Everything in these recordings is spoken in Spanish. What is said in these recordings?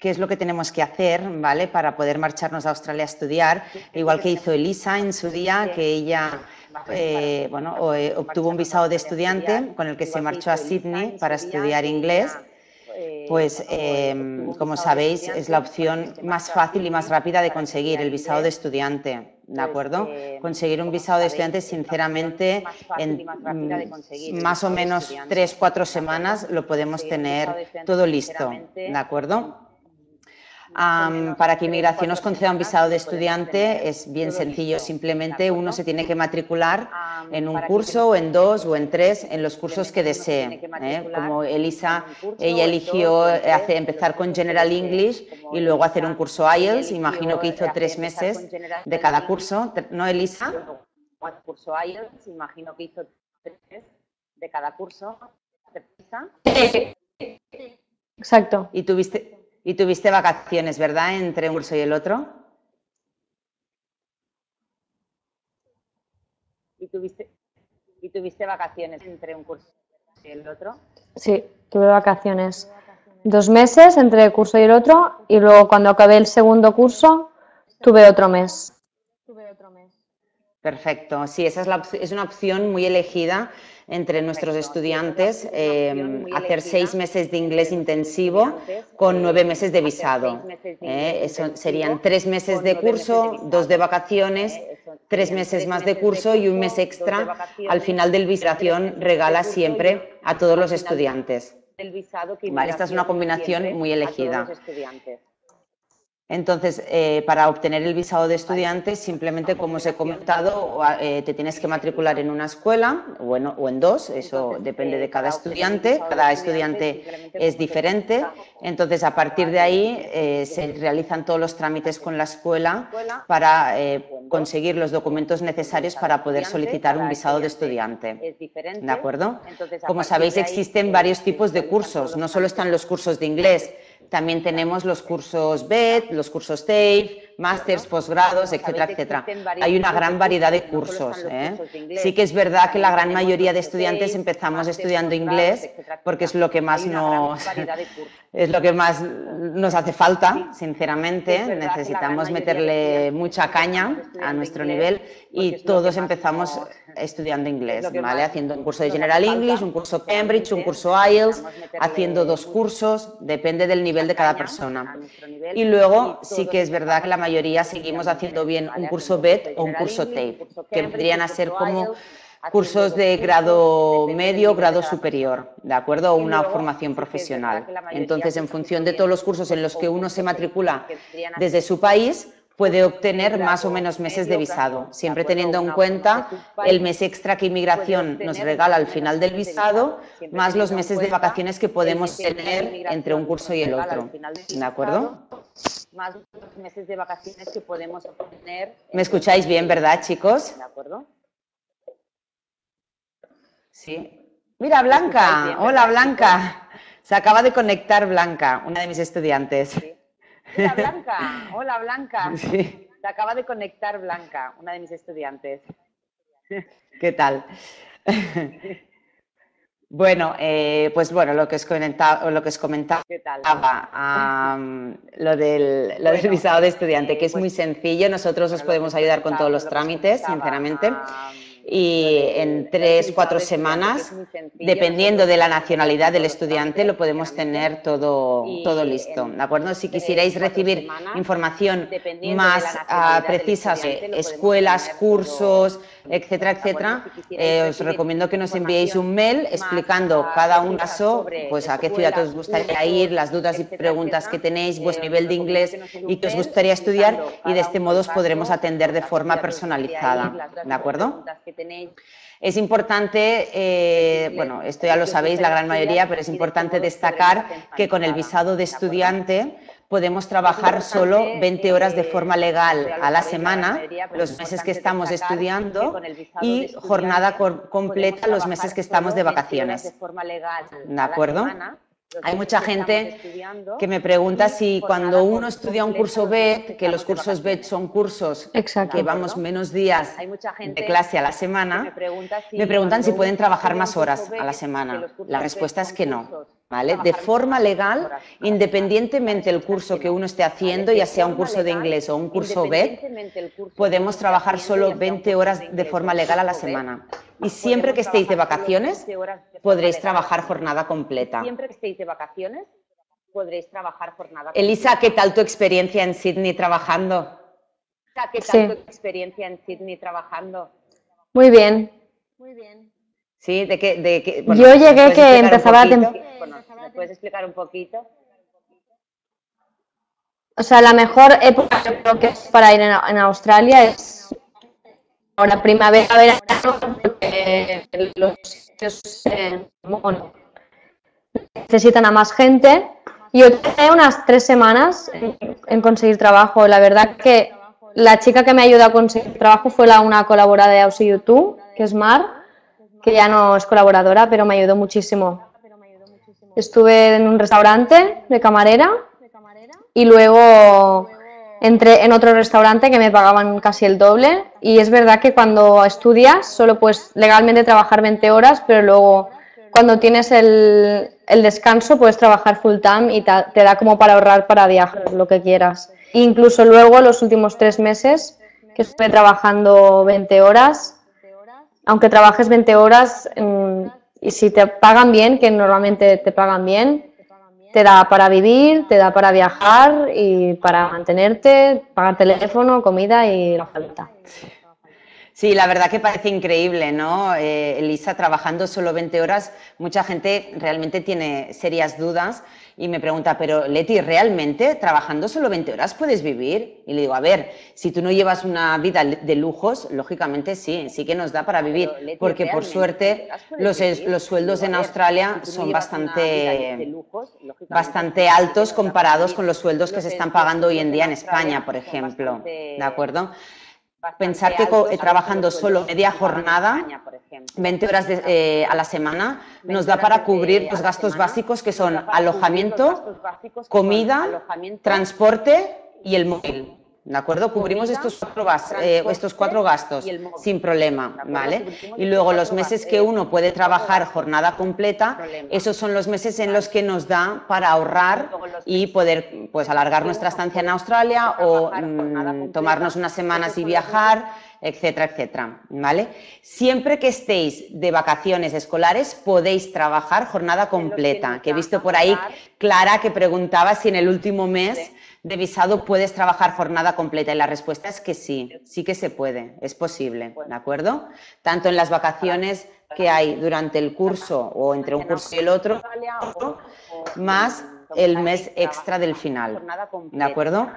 qué es lo que tenemos que hacer, ¿vale? Para poder marcharnos a Australia a estudiar, igual que hizo Elisa en su día, que ella eh, bueno, eh, obtuvo un visado de estudiante con el que se marchó a Sydney para estudiar inglés. pues em, como sabéis es la opción más fácil y más rápida de conseguir el visado de estudiante, ¿de acuerdo? Conseguir un visado de estudiante, sinceramente, en más o menos tres, cuatro semanas lo podemos tener todo listo, ¿de acuerdo? Para que inmigración os conceda un visado de estudiante es bien sencillo, simplemente uno se tiene que matricular en un curso o en dos o en tres en los cursos que desee. ¿eh? Como Elisa, ella eligió hace, empezar con General English y luego hacer un curso IELTS, imagino que hizo tres meses de cada curso, ¿no Elisa? curso IELTS, imagino que hizo tres de cada curso. Exacto. ¿Y tuviste, y tuviste vacaciones, ¿verdad? Entre un curso y el otro. ¿Y tuviste, ¿Y tuviste vacaciones entre un curso y el otro? Sí, tuve vacaciones. Dos meses entre el curso y el otro y luego cuando acabé el segundo curso tuve otro mes. Perfecto, sí, esa es, es una opción muy elegida entre nuestros estudiantes eh, hacer seis meses de inglés intensivo con nueve meses de visado. Eh, eso serían tres meses de curso, dos de vacaciones, tres meses más de curso y un mes extra al final del visitación regala siempre a todos los estudiantes. esta es una combinación muy elegida. Entonces, eh, para obtener el visado de estudiante, simplemente, como os he comentado, eh, te tienes que matricular en una escuela o en, dos, eso depende de cada estudiante, cada estudiante es diferente. Entonces, a partir de ahí, eh, se realizan todos los trámites con la escuela para conseguir los documentos necesarios para poder solicitar un visado de estudiante. ¿De acuerdo? Como sabéis, existen varios tipos de cursos, no solo están los cursos de inglés, también tenemos los cursos BED, los cursos TAFE, másters, posgrados, etcétera, etcétera. Hay una gran variedad de cursos. ¿eh? Sí que es verdad que la gran mayoría de estudiantes empezamos estudiando inglés porque es lo que más nos es lo que más nos hace falta, sinceramente. Necesitamos meterle mucha caña a nuestro nivel y todos empezamos estudiando inglés, ¿vale? Haciendo un curso de General English, un curso Cambridge, un curso IELTS, haciendo dos cursos, depende del nivel de cada persona. Y luego sí que es verdad que la mayoría seguimos haciendo bien un curso BED o un curso TAFE, que vendrían a ser como cursos de grado medio, grado superior, ¿de acuerdo? O una formación profesional. Entonces, en función de todos los cursos en los que uno se matricula desde su país, puede obtener más o menos meses de visado, siempre teniendo en cuenta el mes extra que inmigración nos regala al final del visado, más los meses de vacaciones que podemos tener entre un curso y el otro. ¿De acuerdo? Más los meses de vacaciones que podemos obtener. ¿Me escucháis bien, verdad, chicos? ¿De acuerdo? Sí. Mira, Blanca. Hola, Blanca. Se acaba de conectar Blanca, una de mis estudiantes. Hola Blanca, hola Blanca. Se acaba de conectar Blanca, una de mis estudiantes. ¿Qué tal? Bueno, eh, pues bueno, lo que os comentaba, lo que os comentaba lo, del, lo del visado de estudiante, que es muy sencillo, nosotros os podemos ayudar con todos los trámites, sinceramente y en tres, cuatro semanas, dependiendo de la nacionalidad del estudiante, lo podemos tener todo, todo listo. ¿De acuerdo? Si quisierais recibir información más ah, precisa, escuelas, cursos, etcétera, etcétera, eh, os recomiendo que nos enviéis un mail explicando cada un caso, pues a qué ciudad os gustaría ir, las dudas y preguntas que tenéis, vuestro nivel de inglés y que os gustaría estudiar y de este modo os podremos atender de forma personalizada, ¿de acuerdo? Es importante, eh, bueno, esto ya lo sabéis la gran mayoría, pero es importante destacar que con el visado de estudiante podemos trabajar solo 20 horas de forma legal a la semana, los meses que estamos estudiando, y jornada completa los meses que estamos de vacaciones. ¿De acuerdo? Hay mucha gente que me pregunta si cuando uno estudia un curso BED, que los cursos BED son cursos que vamos menos días de clase a la semana, me preguntan si pueden trabajar más horas a la semana. La respuesta es que no. ¿Vale? De forma legal, independientemente del curso que uno esté haciendo, ya sea un curso de inglés o un curso BED, podemos trabajar solo 20 horas de forma legal a la semana. Y siempre que estéis de vacaciones, podréis trabajar jornada completa. Siempre que estéis de vacaciones, podréis trabajar jornada completa. Elisa, ¿qué tal tu experiencia en Sydney trabajando? ¿Qué tal tu experiencia en Sydney trabajando? Muy bien. Muy bien. Sí, de qué, de Yo llegué que empezaba a... ¿Me puedes explicar un poquito? O sea, la mejor época creo que es para ir en, Australia es ahora primavera, verano, porque los sitios eh, necesitan a más gente. Yo tenía unas tres semanas en, conseguir trabajo. La verdad que la chica que me ayudó a conseguir trabajo fue la, una colaboradora de Aussie YouTube, que es Mar que ya no es colaboradora, pero me ayudó muchísimo. Estuve en un restaurante de camarera y luego entré en otro restaurante que me pagaban casi el doble. Y es verdad que cuando estudias solo puedes legalmente trabajar 20 horas, pero luego cuando tienes el, descanso puedes trabajar full time y te, te, da como para ahorrar para viajar, lo que quieras. incluso luego los últimos tres meses que estuve trabajando 20 horas, aunque trabajes 20 horas mm, y si te pagan bien, que normalmente te pagan bien, te da para vivir, te da para viajar y para mantenerte, pagar teléfono, comida y la falta. Sí, la verdad que parece increíble, ¿no? Eh, Elisa, trabajando solo 20 horas, mucha gente realmente tiene serias dudas y me pregunta, pero Leti, ¿realmente trabajando solo 20 horas puedes vivir? Y le digo, a ver, si tú no llevas una vida de lujos, lógicamente sí, sí que nos da para vivir, porque por suerte los, los sueldos en Australia son bastante, bastante altos comparados con los sueldos que se están pagando hoy en día en España, por ejemplo. ¿De acuerdo? Pensar que eh, trabajando solo media jornada, 20 horas eh, a la semana, nos da para cubrir los gastos básicos que son alojamiento, comida, transporte y el móvil. ¿De acuerdo? Cubrimos estos cuatro, eh, estos cuatro gastos sin problema, ¿vale? Y luego los meses que uno puede trabajar jornada completa, esos son los meses en los que nos da para ahorrar y poder pues alargar nuestra estancia en Australia o mm, tomarnos unas semanas y viajar, etcétera, etcétera, ¿vale? Siempre que estéis de vacaciones escolares podéis trabajar jornada completa, que he visto por ahí Clara que preguntaba si en el último mes de visado puedes trabajar jornada completa? Y la respuesta es que sí, sí que se puede, es posible, ¿de acuerdo? Tanto en las vacaciones que hay durante el curso o entre un curso y el otro, más el mes extra del final. ¿De acuerdo?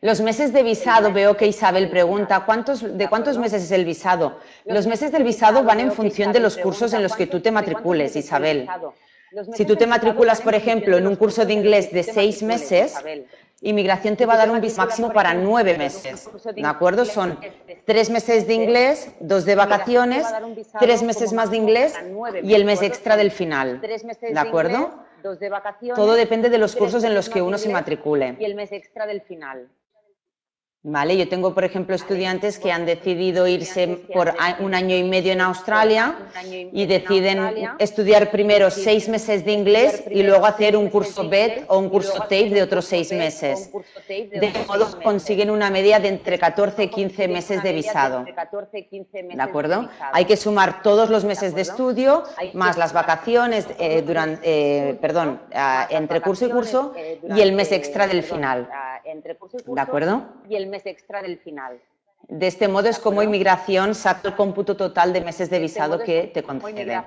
Los meses de visado, veo que Isabel pregunta, ¿cuántos, ¿de cuántos meses es el visado? Los meses del visado van en función de los cursos en los que tú te matricules, Isabel. Si tú te matriculas, por ejemplo, en un curso de inglés de seis meses, Inmigración te va a dar un visado máximo para nueve meses, ¿de acuerdo? Son tres meses de inglés, dos de vacaciones, tres meses más de inglés y el mes extra del final, ¿de acuerdo? Todo depende de los cursos en los que uno se matricule. Y el mes extra del final. Vale, yo tengo, por ejemplo, estudiantes que han decidido irse por un año y medio en Australia y deciden estudiar primero seis meses de inglés y luego hacer un curso BED o un curso TAFE de otros seis meses. De modo que consiguen una media de entre 14 y 15 meses de visado. ¿De acuerdo? Hay que sumar todos los meses de estudio más las vacaciones, eh, durante, eh, perdón, entre curso y curso y el mes extra del final entre curso y curso ¿De acuerdo? y el mes extra del final. De este modo es como inmigración saca el cómputo total de meses de este visado que te concede.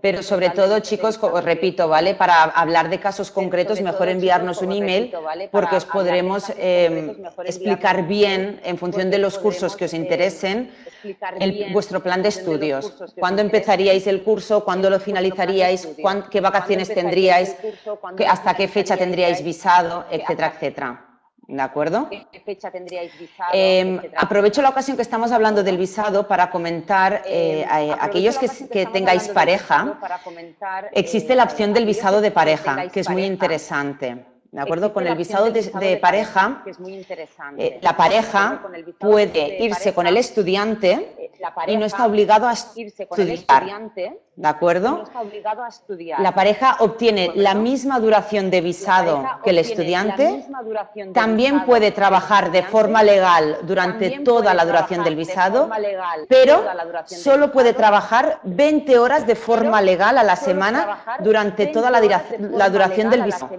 Pero sobre todo, chicos, os repito, ¿vale? Para hablar de casos concretos, mejor enviarnos un email porque os podremos em, explicar bien, en función de los cursos que os interesen, vuestro plan de estudios. ¿Cuándo empezaríais el curso? ¿Cuándo lo finalizaríais? ¿Qué vacaciones tendríais? ¿Hasta qué fecha tendríais visado? Etcétera, etcétera. ¿De acuerdo? ¿Qué fecha tendríais visado? Eh, aprovecho la ocasión que estamos hablando del visado para comentar eh, Eh, a aquellos que, que tengáis pareja. para comentar, Existe eh, la opción del visado de que pareja, tengáis que es muy pareja. interesante. ¿De acuerdo? Con el visado de, pareja, que es muy interesante. eh, la pareja puede de irse con el estudiante eh, y no está obligado a irse con el estudiar. estudiante ¿De acuerdo? La pareja obtiene la misma duración de visado que el estudiante. También puede trabajar de forma legal durante toda la duración del de visado, pero solo puede trabajar 20 horas de forma legal a la semana durante 20 toda la, la duración del visado.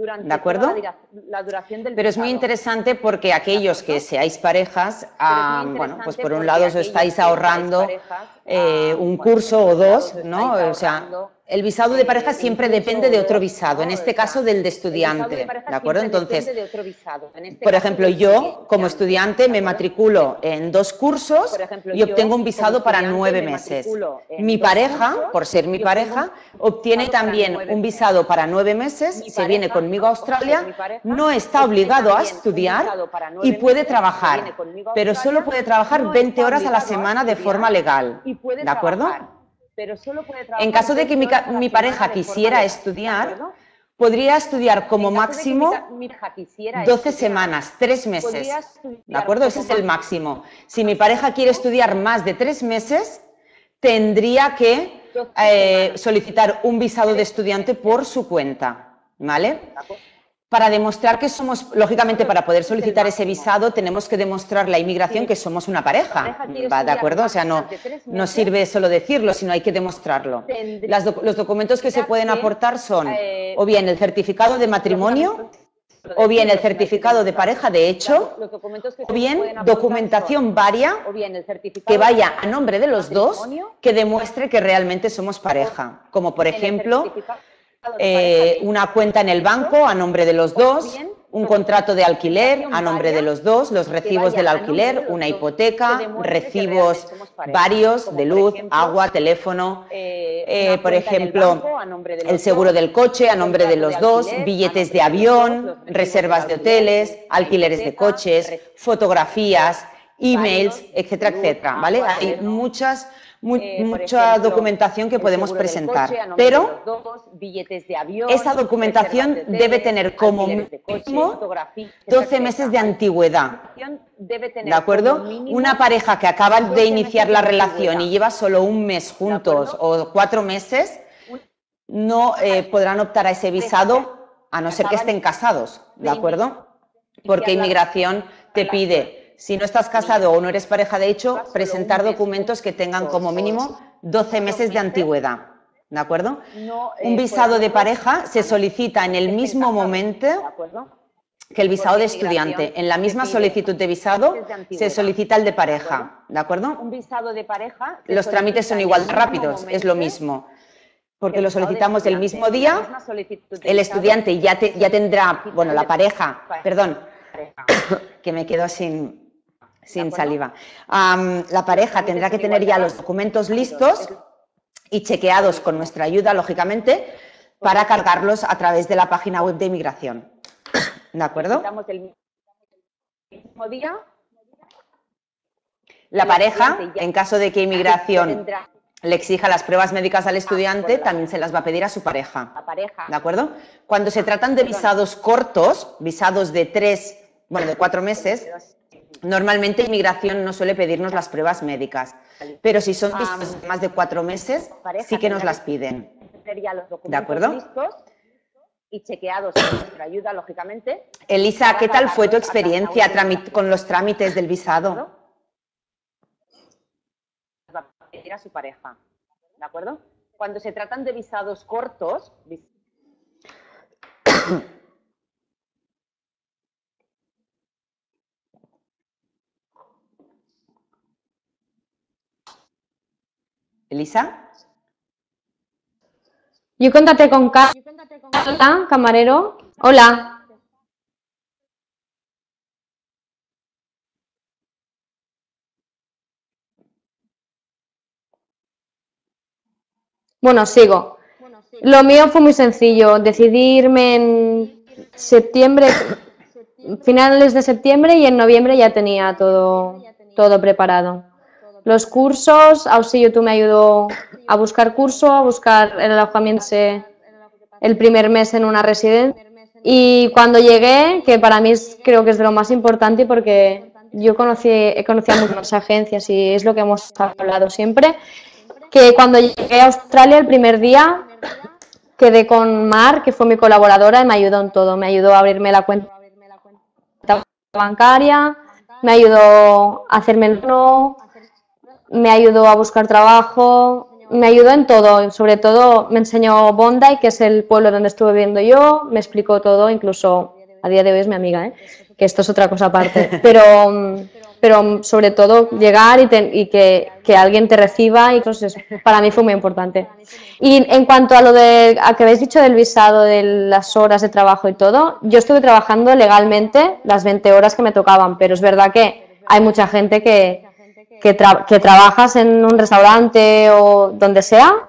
Durante ¿De acuerdo? la dura- la duración del Pero es muy interesante porque aquellos que seáis parejas, ah, bueno, pues por un lado os estáis ahorrando parejas, eh, ah, un bueno, curso o dos, os ¿no? O sea, el visado de pareja siempre depende de otro visado, en este caso del de estudiante, de pareja ¿de acuerdo? Entonces, este por ejemplo, yo como estudiante, estudiante ¿de me matriculo en dos cursos y obtengo un visado para nueve me meses. Mi pareja, por ser mi pareja, obtiene también un visado para nueve meses, se viene conmigo a Australia, no está obligado a estudiar y puede trabajar, pero solo puede trabajar no 20 está horas a la semana de forma legal. ¿De acuerdo? Trabajar, pero solo puede trabajar En caso de que mi, 20 ca- horas a la mi pareja quisiera legal, ¿de estudiar, podría estudiar como mi máximo mi pareja quisiera 12 estudiar, semanas, 3 meses. ¿De acuerdo? Ese es el máximo. Si mi pareja quiere estudiar más de 3 meses, tendría que 12 eh, solicitar un visado de estudiante por su cuenta. ¿Vale? Para demostrar que somos, lógicamente, para poder solicitar ese visado, tenemos que demostrar la inmigración que somos una pareja. pareja quiere ¿Va de acuerdo? O sea, no, no sirve solo decirlo, sino hay que demostrarlo. tendría Las doc- los documentos que se pueden aportar son eh, o bien el certificado de matrimonio, o bien el certificado de pareja de hecho, o bien documentación varia que vaya a nombre de los dos que demuestre que realmente somos pareja. Como por ejemplo, eh, una cuenta en el banco a nombre de los dos, un contrato de alquiler a nombre de los dos, los recibos del alquiler, una hipoteca, recibos varios de luz, agua, teléfono, eh, eh, por ejemplo, el seguro del coche a nombre de los dos, billetes de avión, reservas de hoteles, alquileres de coches, fotografías, emails, etcétera, etcétera, ¿vale? Hay muchas, mu- Eh, mucha ejemplo, documentación que podemos presentar, coche pero los dos, billetes de avión, esa documentación debe tener como alquileres de coche, mínimo fotografías, 12 etcétera, meses de antigüedad. Debe tener ¿De acuerdo? Una pareja que acaba de 12 iniciar la relación y lleva solo un mes juntos o cuatro meses, no eh, podrán optar a ese visado a no ser que estén casados, ¿de acuerdo? Porque inmigración te pide, si no estás casado o no eres pareja de hecho, presentar documentos que tengan como mínimo 12 meses de antigüedad, ¿de acuerdo? Un visado de pareja se solicita en el mismo momento que el visado de estudiante. En la misma solicitud de visado se solicita el de ¿de pareja, ¿de acuerdo? Un visado de pareja. Los trámites son igual de rápidos, es lo mismo. que Porque lo solicitamos el mismo día, el estudiante ya, te- ya tendrá, bueno, la pareja, perdón, que me quedo sin, sin saliva. La pareja tendrá que tener ya los documentos listos y chequeados con nuestra ayuda, lógicamente, para cargarlos a través de la página web de inmigración. ¿De acuerdo? El mismo día. La pareja, estudiante en caso de que inmigración le exija las pruebas médicas al estudiante, acuerdo. también se las va a pedir a su pareja. ¿De acuerdo? Cuando se tratan de visados cortos, visados de tres, bueno, de cuatro meses, normalmente inmigración no suele pedirnos las pruebas médicas. Pero si son de más de cuatro meses, pareja sí que nos las piden. tener ya los documentos acuerdo? listos y chequeados con nuestra ayuda, lógicamente. Elisa, ¿qué tal fue tu experiencia de con los trámites del visado? Va a pedir a su pareja. ¿De acuerdo? Cuando se tratan de visados cortos, vis- Elisa, Yo contacté con Carla, camarero. Hola. Bueno, sigo. Lo mío fue muy sencillo. Decidirme en septiembre finales de septiembre y en noviembre ya tenía todo, todo preparado. Los cursos, Auxilio YouTube me ayudó a buscar curso, a buscar el alojamiento el primer mes en una residencia. Y cuando llegué, que para mí creo que es de lo más importante porque yo conocí, he conocido a muchas agencias y es lo que hemos hablado siempre, que cuando llegué a Australia el primer día quedé con Mar, que fue mi colaboradora y me ayudó en todo. Me ayudó a abrirme la cuenta bancaria, me ayudó a hacerme el no, me ayudó a buscar trabajo, me ayudó en todo, sobre todo me enseñó Bondi, que es el pueblo donde estuve viviendo yo, me explicó todo, incluso a día de hoy es mi amiga, ¿eh? que esto es otra cosa aparte, pero, pero sobre todo llegar y, que, alguien te reciba y entonces para mí fue muy importante. Y en cuanto a lo de, a que habéis dicho del visado, de las horas de trabajo y todo, yo estuve trabajando legalmente las 20 horas que me tocaban, pero es verdad que hay mucha gente que, que, trabajas en un restaurante o donde sea,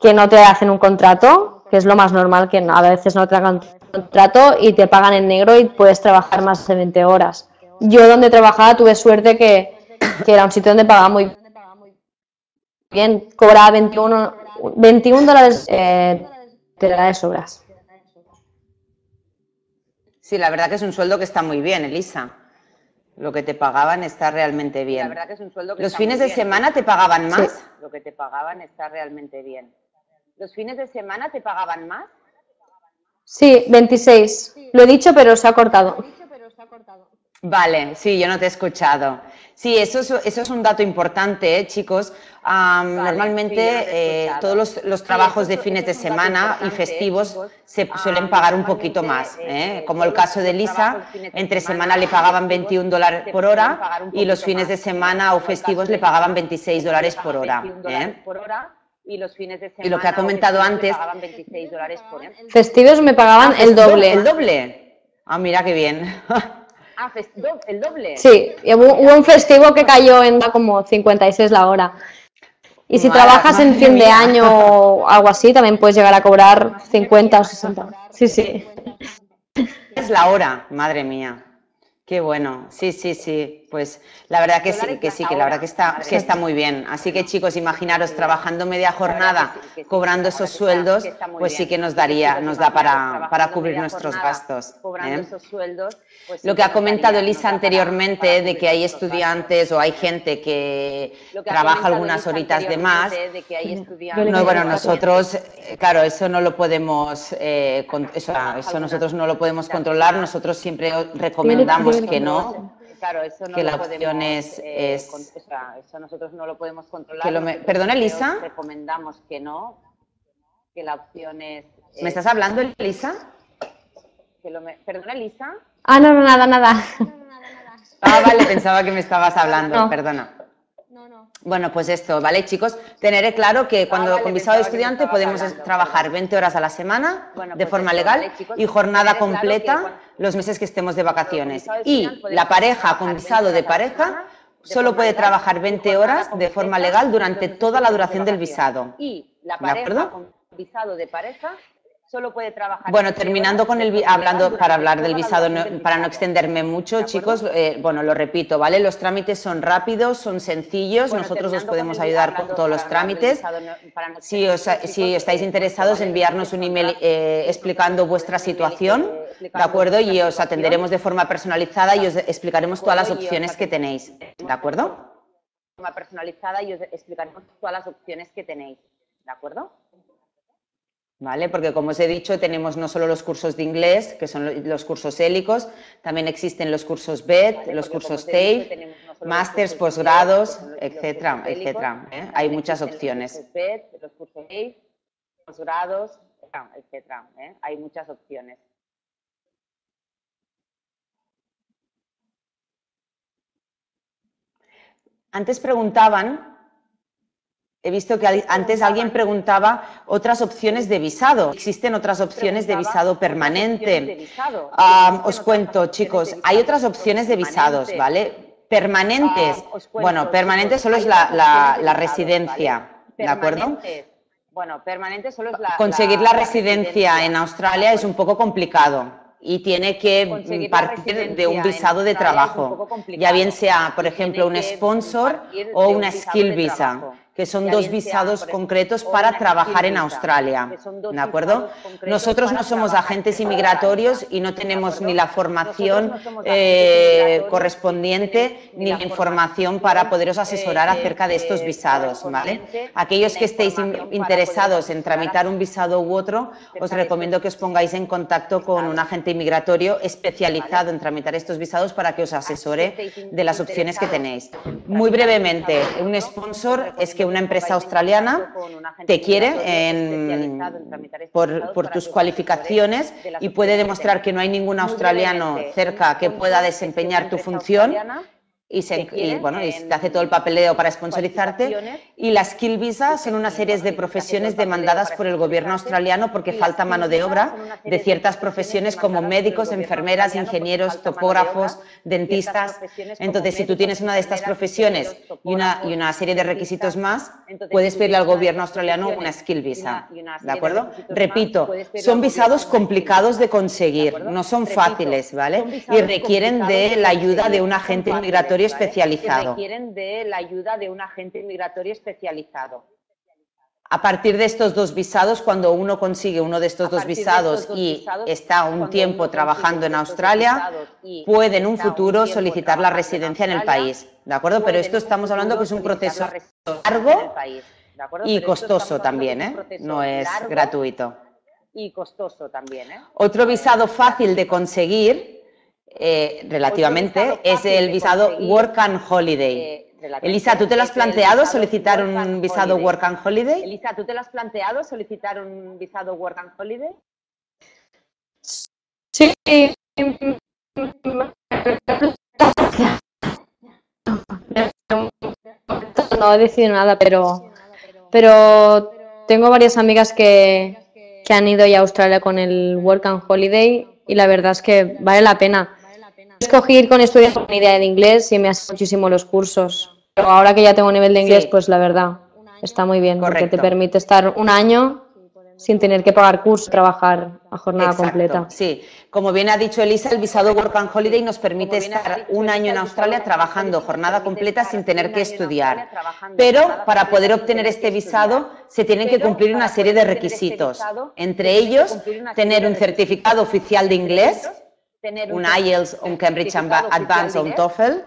que no te hacen un contrato, que es lo más normal, que a veces no te hagan contrato y te pagan en negro y puedes trabajar más de 20 horas. Yo donde trabajaba tuve suerte que, era un sitio donde pagaba muy bien, cobraba 21, 21 dólares eh, de sobras. Sí, la verdad que es un sueldo que está muy bien, Elisa. Lo que te pagaban está realmente bien. La verdad que es un sueldo que ¿Los fines de semana te pagaban más? Lo que te pagaban está realmente bien. ¿Los fines de semana te pagaban más? Sí, 26. Lo he dicho, pero se ha cortado. Vale, sí, yo no te he escuchado. Sí, eso es, eso es un dato importante, ¿eh, chicos. Normalmente eh, todos los, trabajos de fines de semana y festivos se suelen pagar un poquito más. ¿eh? Como el caso de Lisa, entre semana le pagaban 21 dólares por hora y los fines de semana o festivos le pagaban 26 dólares por hora. Y los fines de semana y lo que ha comentado antes, festivos me pagaban ah, el doble. El doble. Ah, mira qué bien. Ah, el doble. Sí, hubo, un festivo que cayó en como 56 la hora. Y si trabajas en fin de año o algo así, también puedes llegar a cobrar 50 o 60. Sí, sí. Es la hora, madre mía. Qué bueno, sí, sí, sí. Pues la verdad que sí, que sí, que la verdad que está, que está muy bien. Así que chicos, imaginaros trabajando media jornada, cobrando esos sueldos, pues sí que nos daría, nos da para, para cubrir nuestros gastos. ¿eh? Lo que ha comentado Elisa anteriormente de que hay estudiantes o hay gente que trabaja algunas horitas de más. No, bueno, nosotros, eh, claro, eso no lo podemos, eh, eso, eso nosotros no lo podemos controlar. Nosotros siempre recomendamos que no. Claro, eso no que la opción es, eh, eso nosotros no lo podemos controlar. Me, perdona, Elisa. Recomendamos que no, que la opción es. ¿Me estás hablando, Elisa? Que lo perdona, Elisa. Ah, no, no, nada, nada. Ah, vale, pensaba que me estabas hablando, perdona. Bueno, pues esto, ¿vale, chicos? Tener claro que cuando con visado de estudiante podemos trabajar 20 horas a la semana de pues forma legal y jornada completa los meses que estemos de vacaciones. Y la pareja con visado de pareja solo puede trabajar 20 horas de forma legal durante toda la duración del visado. Y la pareja con visado de pareja solo puede trabajar. Bueno, terminando con el hablando para hablar del visado, para no extenderme mucho, chicos, eh, bueno, lo repito, ¿vale? Los trámites son rápidos, son sencillos, nosotros os podemos ayudar con todos los trámites. Si, os, si estáis interesados, enviarnos un email eh, explicando vuestra situación, ¿de acuerdo? Y os atenderemos de forma personalizada y os explicaremos todas las opciones que tenéis, ¿de acuerdo? De forma personalizada y os explicaremos todas las opciones que tenéis, ¿de acuerdo? ¿Vale? Porque como os he dicho, tenemos no solo los cursos de inglés, que son los cursos hélicos, también existen los cursos BED, los cursos TAFE, másters, posgrados, etcétera, etcétera. ¿eh? Hay muchas opciones. Los cursos TAFE, posgrados, etcétera. ¿eh? Hay muchas opciones. Antes preguntaban He visto que antes alguien preguntaba otras opciones de visado. ¿Existen otras opciones de visado permanente? os cuento, chicos, hay otras opciones de visados, ¿vale? Permanentes. Bueno, permanente solo es la, residencia, ¿de acuerdo? Bueno, permanente solo es la... Conseguir la residencia en Australia es un poco complicado. y tiene que partir de un visado de trabajo, ya bien sea, por ejemplo, un sponsor o una skill visa que son dos visados concretos para trabajar en Australia. ¿De acuerdo? Nosotros no somos agentes inmigratorios y no tenemos ni la formación eh, correspondiente ni la información para poderos asesorar acerca de estos visados. ¿vale? Aquellos que estéis interesados en tramitar un visado u otro, os recomiendo que os pongáis en contacto con un agente inmigratorio especializado en tramitar estos visados para que os asesore de las opciones que tenéis. Muy brevemente, un sponsor es que una empresa australiana te quiere por, por tus cualificaciones y puede demostrar que no hay ningún australiano cerca que pueda desempeñar tu función y, se, bueno, y te hace todo el papeleo para sponsorizarte. Y las skill visas son una serie de profesiones demandadas por el gobierno australiano porque falta mano de obra de ciertas profesiones como médicos, enfermeras, ingenieros, topógrafos, dentistas. Entonces, si tú tienes una de estas profesiones y una, y una serie de requisitos más, puedes pedirle al gobierno australiano una skill visa. ¿De acuerdo? Repito, son visados complicados de conseguir, no son fáciles, ¿vale? Y requieren de la ayuda de un agente inmigratorio especializado. requieren de la ayuda de un agente inmigratorio especializado. A partir de estos dos visados, cuando uno consigue uno de estos dos visados y está un tiempo trabajando en Australia, puede en un futuro solicitar la residencia en el país. ¿De acuerdo? Pero esto estamos hablando que es un proceso largo y costoso también, ¿eh? No es gratuito. Y costoso también, ¿eh? Otro visado fácil de conseguir eh, relativamente es el visado Work and Holiday. Eh, Elisa, ¿tú te lo has planteado solicitar un visado Work and Holiday? Elisa, ¿tú te lo has planteado solicitar un visado Work and Holiday? Sí. No he decidido nada, pero, pero tengo varias amigas que, que han ido ya a Australia con el Work and Holiday y la verdad es que vale la pena. Escogí ir con estudiantes con idea de inglés y me hace muchísimo los cursos. Pero ahora que ya tengo nivel de inglés, pues la verdad, está muy bien, porque te permite estar un año sin tener que pagar curso, trabajar a jornada completa. Sí, como bien ha dicho Elisa, el visado Work and Holiday nos permite estar un año en Australia trabajando jornada completa sin tener que estudiar. Pero para poder obtener este visado se tienen que cumplir una serie de requisitos, entre ellos tener un certificado oficial de inglés, un IELTS, un Cambridge Advanced o un TOEFL,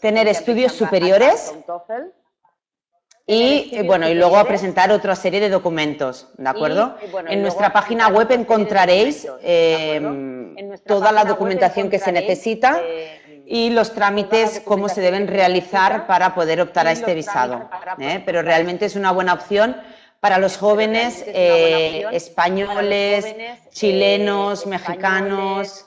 tener estudios superiores y bueno y luego presentar otra serie de documentos, ¿de acuerdo? en nuestra página web encontraréis toda la documentación que se necesita eh, y los trámites, cómo se deben realizar para poder optar a este visado. ¿eh? Pero realmente es una buena opción para los jóvenes eh, españoles, chilenos, mexicanos,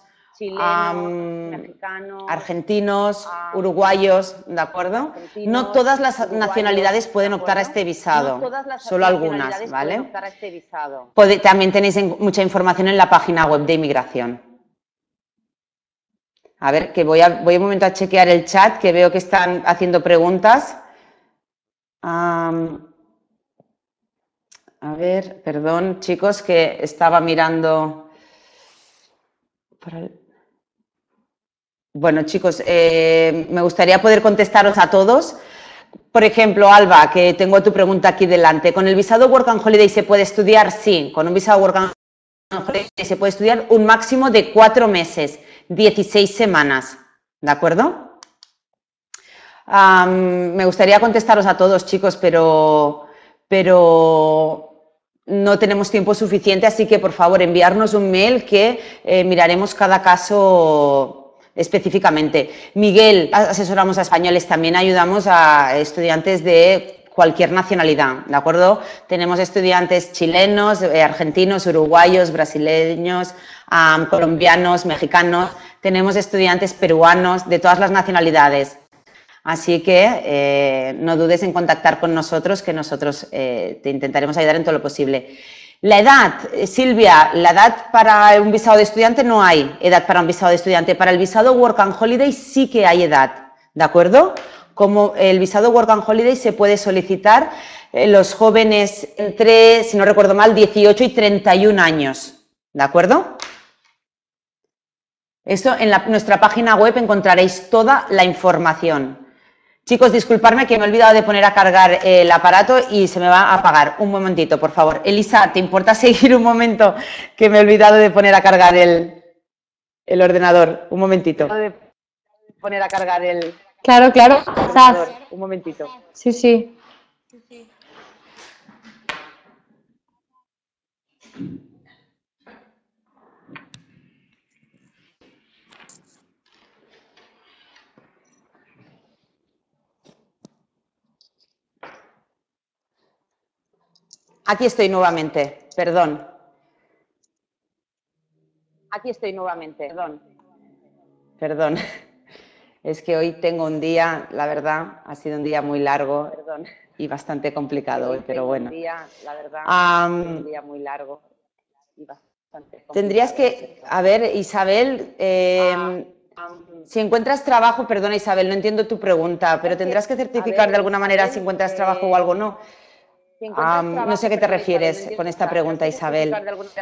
argentinos, uruguayos, ¿de acuerdo? no todas las nacionalidades pueden optar a este visado, solo algunas, ¿vale? Este también tenéis mucha información en la página web de inmigración. A ver, que voy, a, voy un momento a chequear el chat, que veo que están haciendo preguntas. A ver, perdón, chicos, que estaba mirando. Bueno, chicos, eh, me gustaría poder contestaros a todos. Por ejemplo, Alba, que tengo tu pregunta aquí delante. ¿Con el visado Work and Holiday se puede estudiar? Sí, con un visado Work and Holiday se puede estudiar un máximo de cuatro meses, 16 semanas. ¿De acuerdo? me gustaría contestaros a todos, chicos, pero, pero no tenemos tiempo suficiente, así que por favor enviarnos un mail que eh, miraremos cada caso específicamente. Miguel, asesoramos a españoles, también ayudamos a estudiantes de cualquier nacionalidad, ¿de acuerdo? Tenemos estudiantes chilenos, eh, argentinos, uruguayos, brasileños, colombianos, mexicanos, tenemos estudiantes peruanos de todas las nacionalidades. Así que eh, no dudes en contactar con nosotros, que nosotros eh, te intentaremos ayudar en todo lo posible. La edad, eh, Silvia, la edad para un visado de estudiante no hay edad para un visado de estudiante. Para el visado Work and Holiday sí que hay edad, ¿de acuerdo? Como el visado Work and Holiday se puede solicitar los jóvenes entre, si no recuerdo mal, 18 y 31 años, ¿de acuerdo? Esto en nuestra página web encontraréis toda la información. Chicos, disculparme que me he olvidado de poner a cargar el aparato y se me va a apagar. Un momentito, por favor. Elisa, ¿te importa seguir un momento que me he olvidado de poner a cargar el, el ordenador? Un momentito. De poner a cargar el. Claro, claro. Un momentito. Sí, sí. Aquí estoy nuevamente, perdón. Aquí estoy nuevamente, perdón. Perdón. Es que hoy tengo un día, la verdad, ha sido un día muy largo perdón. y bastante complicado hoy, pero bueno. Un día, la verdad, un día muy largo y bastante. Tendrías que, a ver, Isabel, em, ah, si encuentras trabajo, perdona Isabel, no entiendo tu pregunta, pero tendrás que certificar de alguna manera si encuentras trabajo o algo, ¿no? No sé a qué te refieres con esta pregunta, Isabel.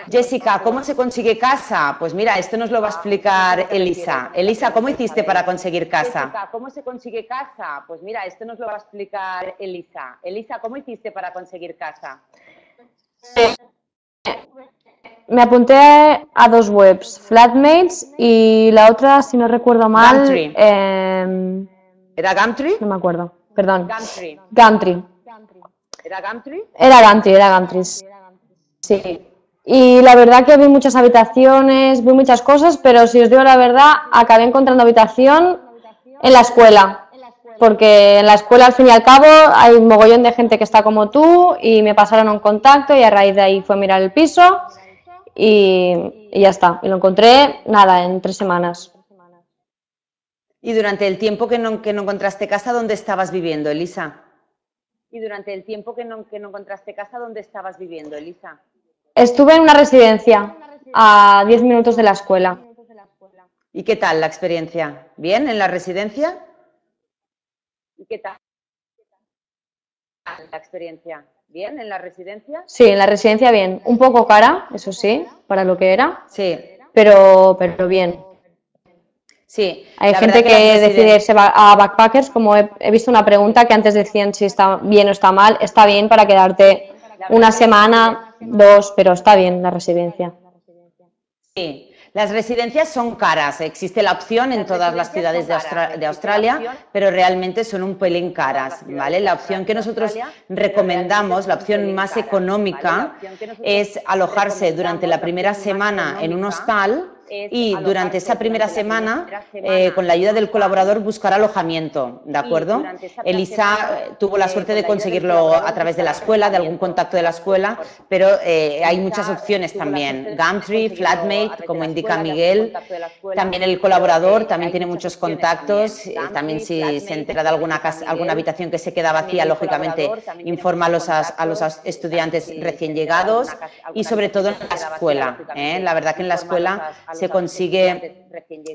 Jessica, ¿cómo se consigue casa? Pues mira, esto nos lo va a explicar Elisa. Elisa, ¿cómo hiciste para conseguir casa? Jessica, ¿cómo se consigue casa? Pues mira, esto nos lo va a explicar Elisa. Elisa, ¿cómo hiciste para conseguir casa? Me apunté a dos webs, Flatmates y la otra, si no recuerdo mal... Gumtree. Em, ¿Era Gumtree? No me acuerdo, perdón. Gumtree. Gumtree. ¿Era Gumtree? Era Gumtree, era Gumtree. Sí. Y la verdad que vi muchas habitaciones, vi muchas cosas, pero si os digo la verdad, acabé encontrando habitación en la escuela. Porque en la escuela, al fin y al cabo, hay un mogollón de gente que está como tú y me pasaron un contacto y a raíz de ahí fue a mirar el piso y, y ya está. Y lo encontré, nada, en tres semanas. ¿Y durante el tiempo que no, que no encontraste casa, dónde estabas viviendo, Elisa? Y durante el tiempo que no, que no encontraste casa, ¿dónde estabas viviendo, Elisa? Estuve en una residencia a 10 minutos de la escuela. ¿Y qué tal la experiencia? ¿Bien en la residencia? ¿Y qué tal la experiencia? ¿Bien en la residencia? Sí, en la residencia bien. Un poco cara, eso sí, para lo que era. Sí. Pero, pero bien. Sí. Hay gente que, decide irse a backpackers, como he, visto una pregunta que antes decían si está bien o está mal. Está bien para quedarte una semana, dos, pero está bien la residencia. Sí. Las residencias son caras, existe la opción en todas las ciudades de, Australia, pero realmente son un pelín caras, ¿vale? La opción que nosotros recomendamos, la opción más económica, es alojarse durante la primera semana en un hostal y durante esa primera semana, eh, con la ayuda del colaborador, buscar alojamiento, ¿de acuerdo? Elisa tuvo la suerte de conseguirlo a través de la escuela, de algún contacto de la escuela, pero eh, hay muchas opciones también. Gumtree, Flatmate, como indica Miguel, también el colaborador también tiene muchos contactos, eh, también si se entera de alguna, casa, alguna habitación que se queda vacía, lógicamente informa a los, a los estudiantes recién llegados y sobre todo en la escuela. La verdad que en la escuela se consigue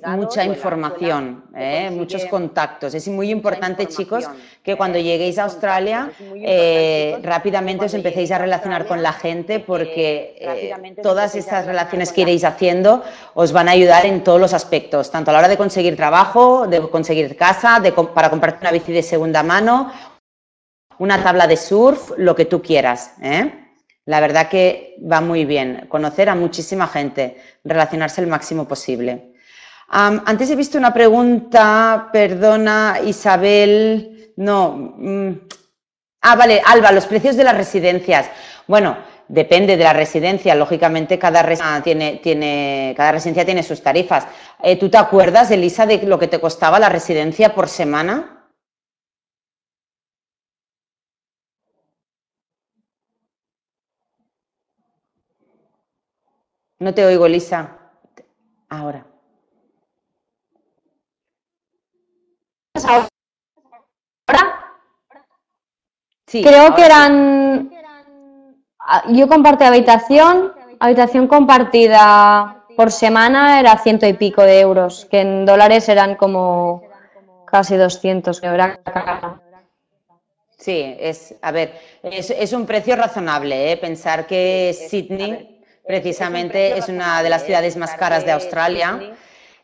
mucha información, ¿eh? muchos contactos. Es muy importante, chicos, que cuando lleguéis a Australia eh, rápidamente os empecéis a relacionar con la gente porque eh, todas esas relaciones que iréis haciendo os van a ayudar en todos los aspectos, tanto a la hora de conseguir trabajo, de conseguir casa, de, para comprarte una bici de segunda mano, una tabla de surf, lo que tú quieras. ¿eh? La verdad que va muy bien conocer a muchísima gente, relacionarse el máximo posible. antes he visto una pregunta, perdona Isabel, no. Mm, ah, vale, Alba, los precios de las residencias. Bueno, depende de la residencia, lógicamente cada, residencia tiene, tiene, cada residencia tiene sus tarifas. Eh, ¿Tú te acuerdas, Elisa, de lo que te costaba la residencia por semana? No te oigo, Lisa. Ahora. ¿Ahora? Sí, Creo que eran... Ah, yo compartí habitación, habitación compartida por semana era ciento y pico de euros, que en dólares eran como casi 200, que era Sí, es, a ver, es, es un precio razonable, ¿eh? pensar que Sydney precisamente es una de las ciudades más caras de Australia.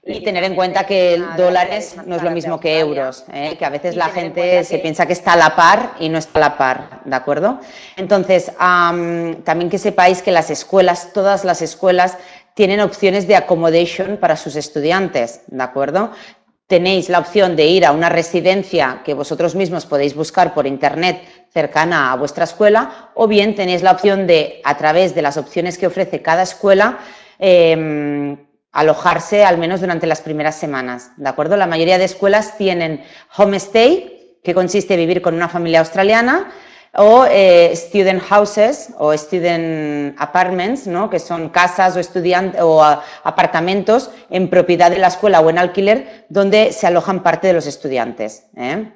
y tener en cuenta que dólares no es lo mismo que euros, ¿eh? que a veces la gente se piensa que está a la par y no está a la par, ¿de acuerdo? Entonces, también que sepáis que las escuelas, todas las escuelas, tienen opciones de accommodation para sus estudiantes, ¿de acuerdo? Tenéis la opción de ir a una residencia que vosotros mismos podéis buscar por internet cercana a vuestra escuela, o bien tenéis la opción de, a través de las opciones que ofrece cada escuela, em, alojarse al menos durante las primeras semanas, ¿de acuerdo? La mayoría de escuelas tienen homestay, que consiste en vivir con una familia australiana, o eh, student houses o student apartments, ¿no? que son casas o, o apartamentos en propiedad de la escuela o en alquiler donde se alojan parte de los estudiantes. ¿eh?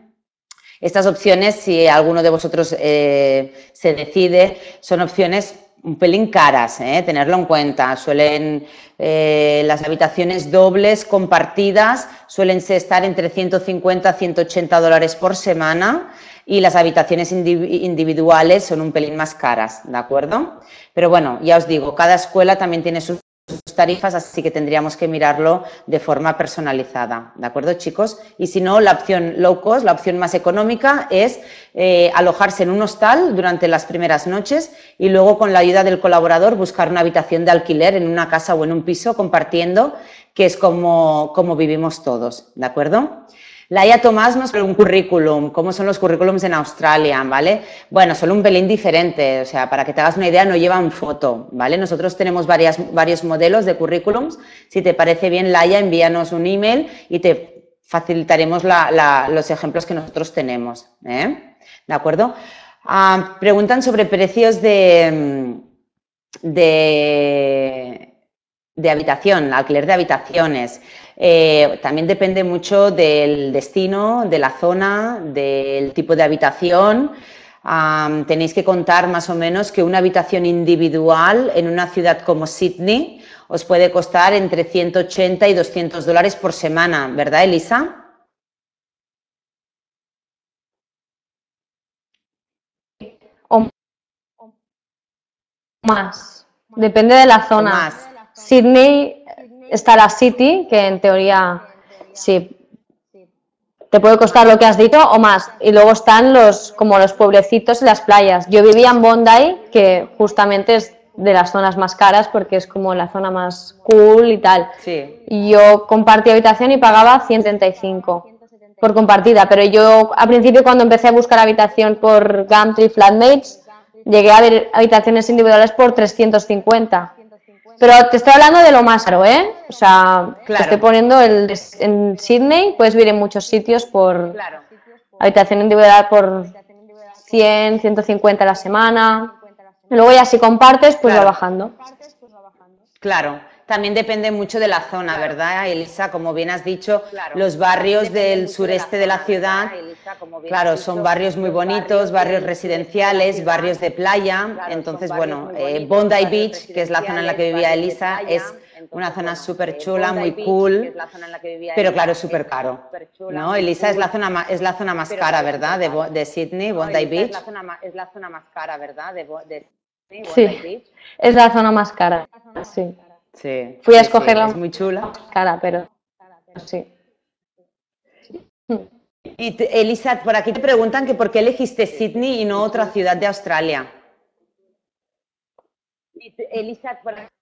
Estas opciones, si alguno de vosotros eh, se decide, son opciones un pelín caras, ¿eh? tenerlo en cuenta. Suelen, eh, las habitaciones dobles compartidas suelen estar entre 150 a 180 dólares por semana y las habitaciones individuales son un pelín más caras, ¿de acuerdo? Pero bueno, ya os digo, cada escuela también tiene sus tarifas, así que tendríamos que mirarlo de forma personalizada, ¿de acuerdo chicos? Y si no, la opción low cost, la opción más económica es eh, alojarse en un hostal durante las primeras noches y luego con la ayuda del colaborador buscar una habitación de alquiler en una casa o en un piso compartiendo, que es como, como vivimos todos, ¿de acuerdo? Laia Tomás nos pregunta un currículum, ¿cómo son los currículums en Australia? ¿Vale? Bueno, son un pelín diferente, o sea, para que te hagas una idea, no llevan foto, ¿vale? Nosotros tenemos varias, varios modelos de currículums. Si te parece bien, Laia, envíanos un email y te facilitaremos los ejemplos que nosotros tenemos. ¿eh? ¿De acuerdo? Ah, preguntan sobre precios de, de, de habitación, alquiler de habitaciones. Eh, también depende mucho del destino, de la zona, del tipo de habitación. tenéis que contar más o menos que una habitación individual en una ciudad como Sydney os puede costar entre 180 y 200 dólares por semana, ¿verdad, Elisa? O más. Depende de la zona. Sydney está la City, que en teoría sí te puede costar lo que has dicho o más. Y luego están los como los pueblecitos y las playas. Yo vivía en Bondi, que justamente es de las zonas más caras porque es como la zona más cool y tal. Sí. Y yo compartí habitación y pagaba 135 por compartida, pero yo al principio cuando empecé a buscar habitación por Gumtree Flatmates, llegué a ver habitaciones individuales por 350 pero te estoy hablando de lo más caro, ¿eh? O sea, te estoy poniendo el en Sydney, puedes vivir en muchos sitios por habitación individual por 100, 150 a la semana. luego ya si compartes, pues va bajando. Claro. También depende mucho de la zona, ¿verdad, Elisa? Como bien has dicho, los barrios del sureste de la ciudad, claro, son barrios muy bonitos, barrios residenciales, barrios de playa. Entonces, bueno, eh, Bondi Beach, que es la zona en la que vivía Elisa, es una zona súper chula, muy cool, pero claro, es súper caro. ¿no? Elisa es la zona más, es la zona más cara, ¿verdad? De, de Sydney, Bondi Beach. Es la zona más cara, ¿verdad? De, Sydney, sí, es la zona más cara, sí. Sí. Fui a escogerla. es muy chula. Cara, pero sí. Y Elisa, por aquí te preguntan que por qué elegiste Sydney y no otra ciudad de Australia. Elisa,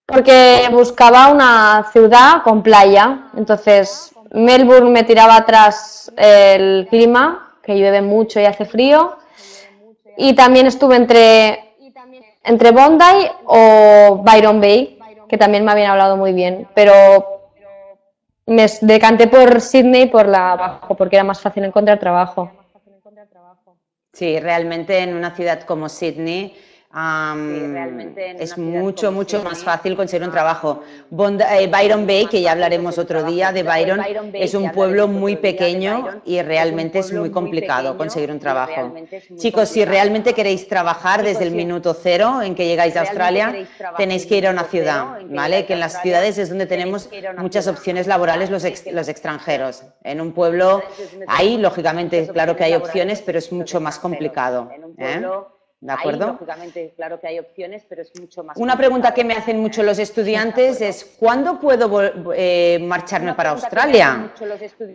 porque buscaba una ciudad con playa. Entonces, Melbourne me tiraba atrás el clima, que llueve mucho y hace frío. Y también estuve entre, entre Bondi o Byron Bay, que también me habían hablado muy bien, pero me decanté por Sydney por la abajo, porque era más fácil encontrar trabajo. Sí, realmente en una ciudad como Sydney es mucho, mucho más fácil conseguir un trabajo. Eh, Byron Bay, que ya hablaremos otro día de Byron, es un pueblo muy pequeño y realmente es muy complicado conseguir un trabajo. Chicos, si realmente queréis trabajar desde el minuto cero en que llegáis a Australia, tenéis que ir a una ciudad, ¿vale? Que en las ciudades es donde tenemos muchas opciones laborales los, los extranjeros. En un pueblo, ahí lógicamente, claro que hay opciones, pero es mucho más complicado. ¿eh? ¿De acuerdo? lógicamente, claro que hay opciones, pero es mucho más. Una pregunta que me hacen mucho los estudiantes es: ¿cuándo puedo eh, marcharme para Australia?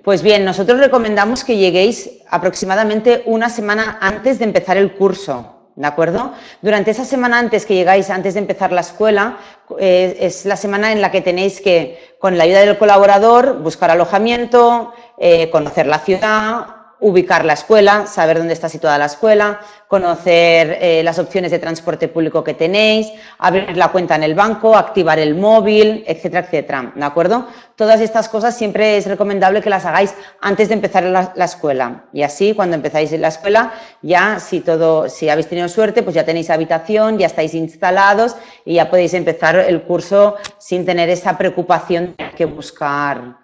Pues bien, nosotros recomendamos que lleguéis aproximadamente una semana antes de empezar el curso. ¿De acuerdo? Durante esa semana antes que llegáis, antes de empezar la escuela, eh, es la semana en la que tenéis que, con la ayuda del colaborador, buscar alojamiento, eh, conocer la ciudad, ubicar la escuela, saber dónde está situada la escuela, conocer eh, las opciones de transporte público que tenéis, abrir la cuenta en el banco, activar el móvil, etcétera, etcétera. ¿De acuerdo? Todas estas cosas siempre es recomendable que las hagáis antes de empezar la, escuela. Y así, cuando empezáis en la escuela, ya si todo, si habéis tenido suerte, pues ya tenéis habitación, ya estáis instalados y ya podéis empezar el curso sin tener esa preocupación de que buscar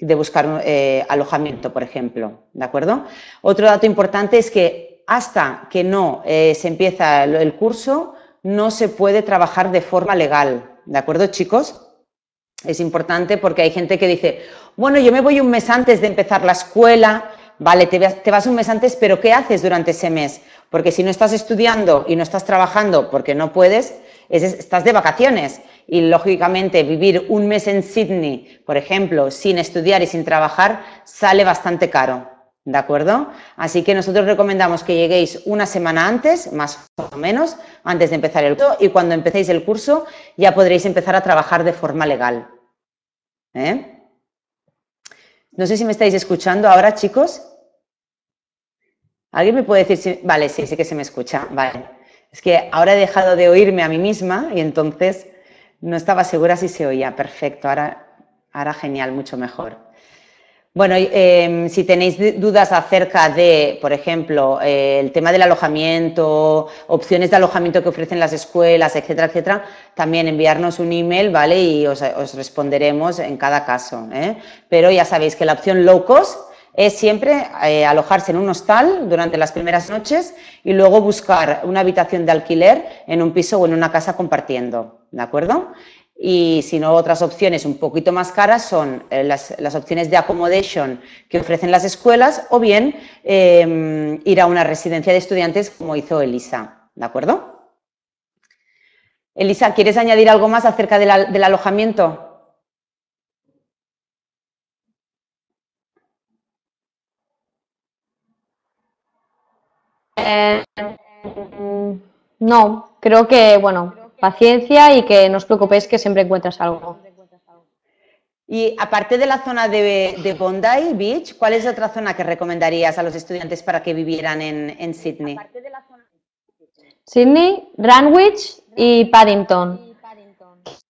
de buscar eh, alojamiento, por ejemplo. ¿De acuerdo? Otro dato importante es que hasta que no eh, se empieza el, curso, no se puede trabajar de forma legal. ¿De acuerdo, chicos? Es importante porque hay gente que dice, bueno, yo me voy un mes antes de empezar la escuela, vale, te, vas un mes antes, pero ¿qué haces durante ese mes? Porque si no estás estudiando y no estás trabajando porque no puedes, estás de vacaciones y lógicamente vivir un mes en Sydney, por ejemplo, sin estudiar y sin trabajar, sale bastante caro. ¿De acuerdo? Así que nosotros recomendamos que lleguéis una semana antes, más o menos, antes de empezar el curso, y cuando empecéis el curso ya podréis empezar a trabajar de forma legal. ¿Eh? No sé si me estáis escuchando ahora, chicos. ¿Alguien me puede decir si... Vale, sí, sí que se me escucha. Vale. Es que ahora he dejado de oírme a mí misma y entonces no estaba segura si se oía. Perfecto, ahora, ahora genial, mucho mejor. Bueno, em, si tenéis dudas acerca de, por ejemplo, eh, el tema del alojamiento, opciones de alojamiento que ofrecen las escuelas, etcétera, etcétera, también enviarnos un email, ¿vale? Y os, responderemos en cada caso. ¿eh? Pero ya sabéis que la opción low cost es siempre eh, alojarse en un hostal durante las primeras noches y luego buscar una habitación de alquiler en un piso o en una casa compartiendo, ¿de acuerdo? Y si no, otras opciones un poquito más caras son eh, las, opciones de accommodation que ofrecen las escuelas o bien em, ir a una residencia de estudiantes como hizo Elisa, ¿de acuerdo? Elisa, ¿quieres añadir algo más acerca del alojamiento? Eh, no, creo que, bueno, paciencia y que no os preocupéis que siempre encuentras algo. Y aparte de la zona de, Bondi Beach, ¿cuál es otra zona que recomendarías a los estudiantes para que vivieran en, Sydney? Sydney, Ranwich y Paddington.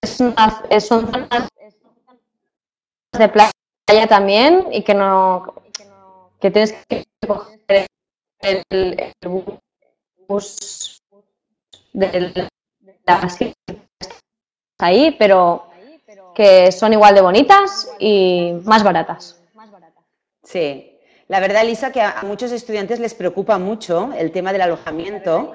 son zonas de playa también y que no que tienes que coger el, bus de la ahí, pero que son igual de bonitas y más baratas. Sí, la verdad, Lisa, que a muchos estudiantes les preocupa mucho el tema del alojamiento.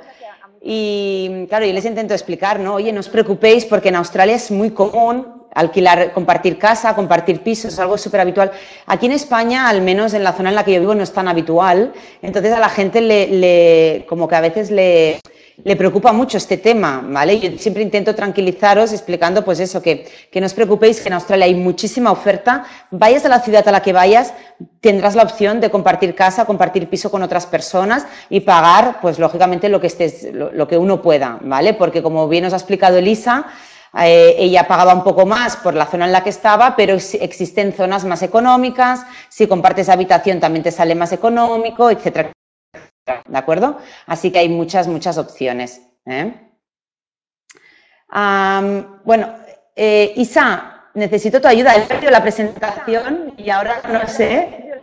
Y claro, yo les intento explicar, ¿no? Oye, no os preocupéis porque en Australia es muy común alquilar, compartir casa, compartir pisos, es algo súper habitual. Aquí en España, al menos en la zona en la que yo vivo, no es tan habitual. Entonces a la gente le, como que a veces le, le preocupa mucho este tema, ¿vale? Yo siempre intento tranquilizaros explicando pues eso, que, que no os preocupéis, que en Australia hay muchísima oferta, vayas a la ciudad a la que vayas, tendrás la opción de compartir casa, compartir piso con otras personas y pagar, pues lógicamente lo que, estés, lo que uno pueda, ¿vale? Porque como bien os ha explicado Elisa, eh, ella pagaba un poco más por la zona en la que estaba, pero existen zonas más económicas, si compartes habitación también te sale más económico, etcétera. ¿De acuerdo? Así que hay muchas, muchas opciones. ¿eh? bueno, eh, Isa, necesito tu ayuda. He perdido la presentación y ahora no sé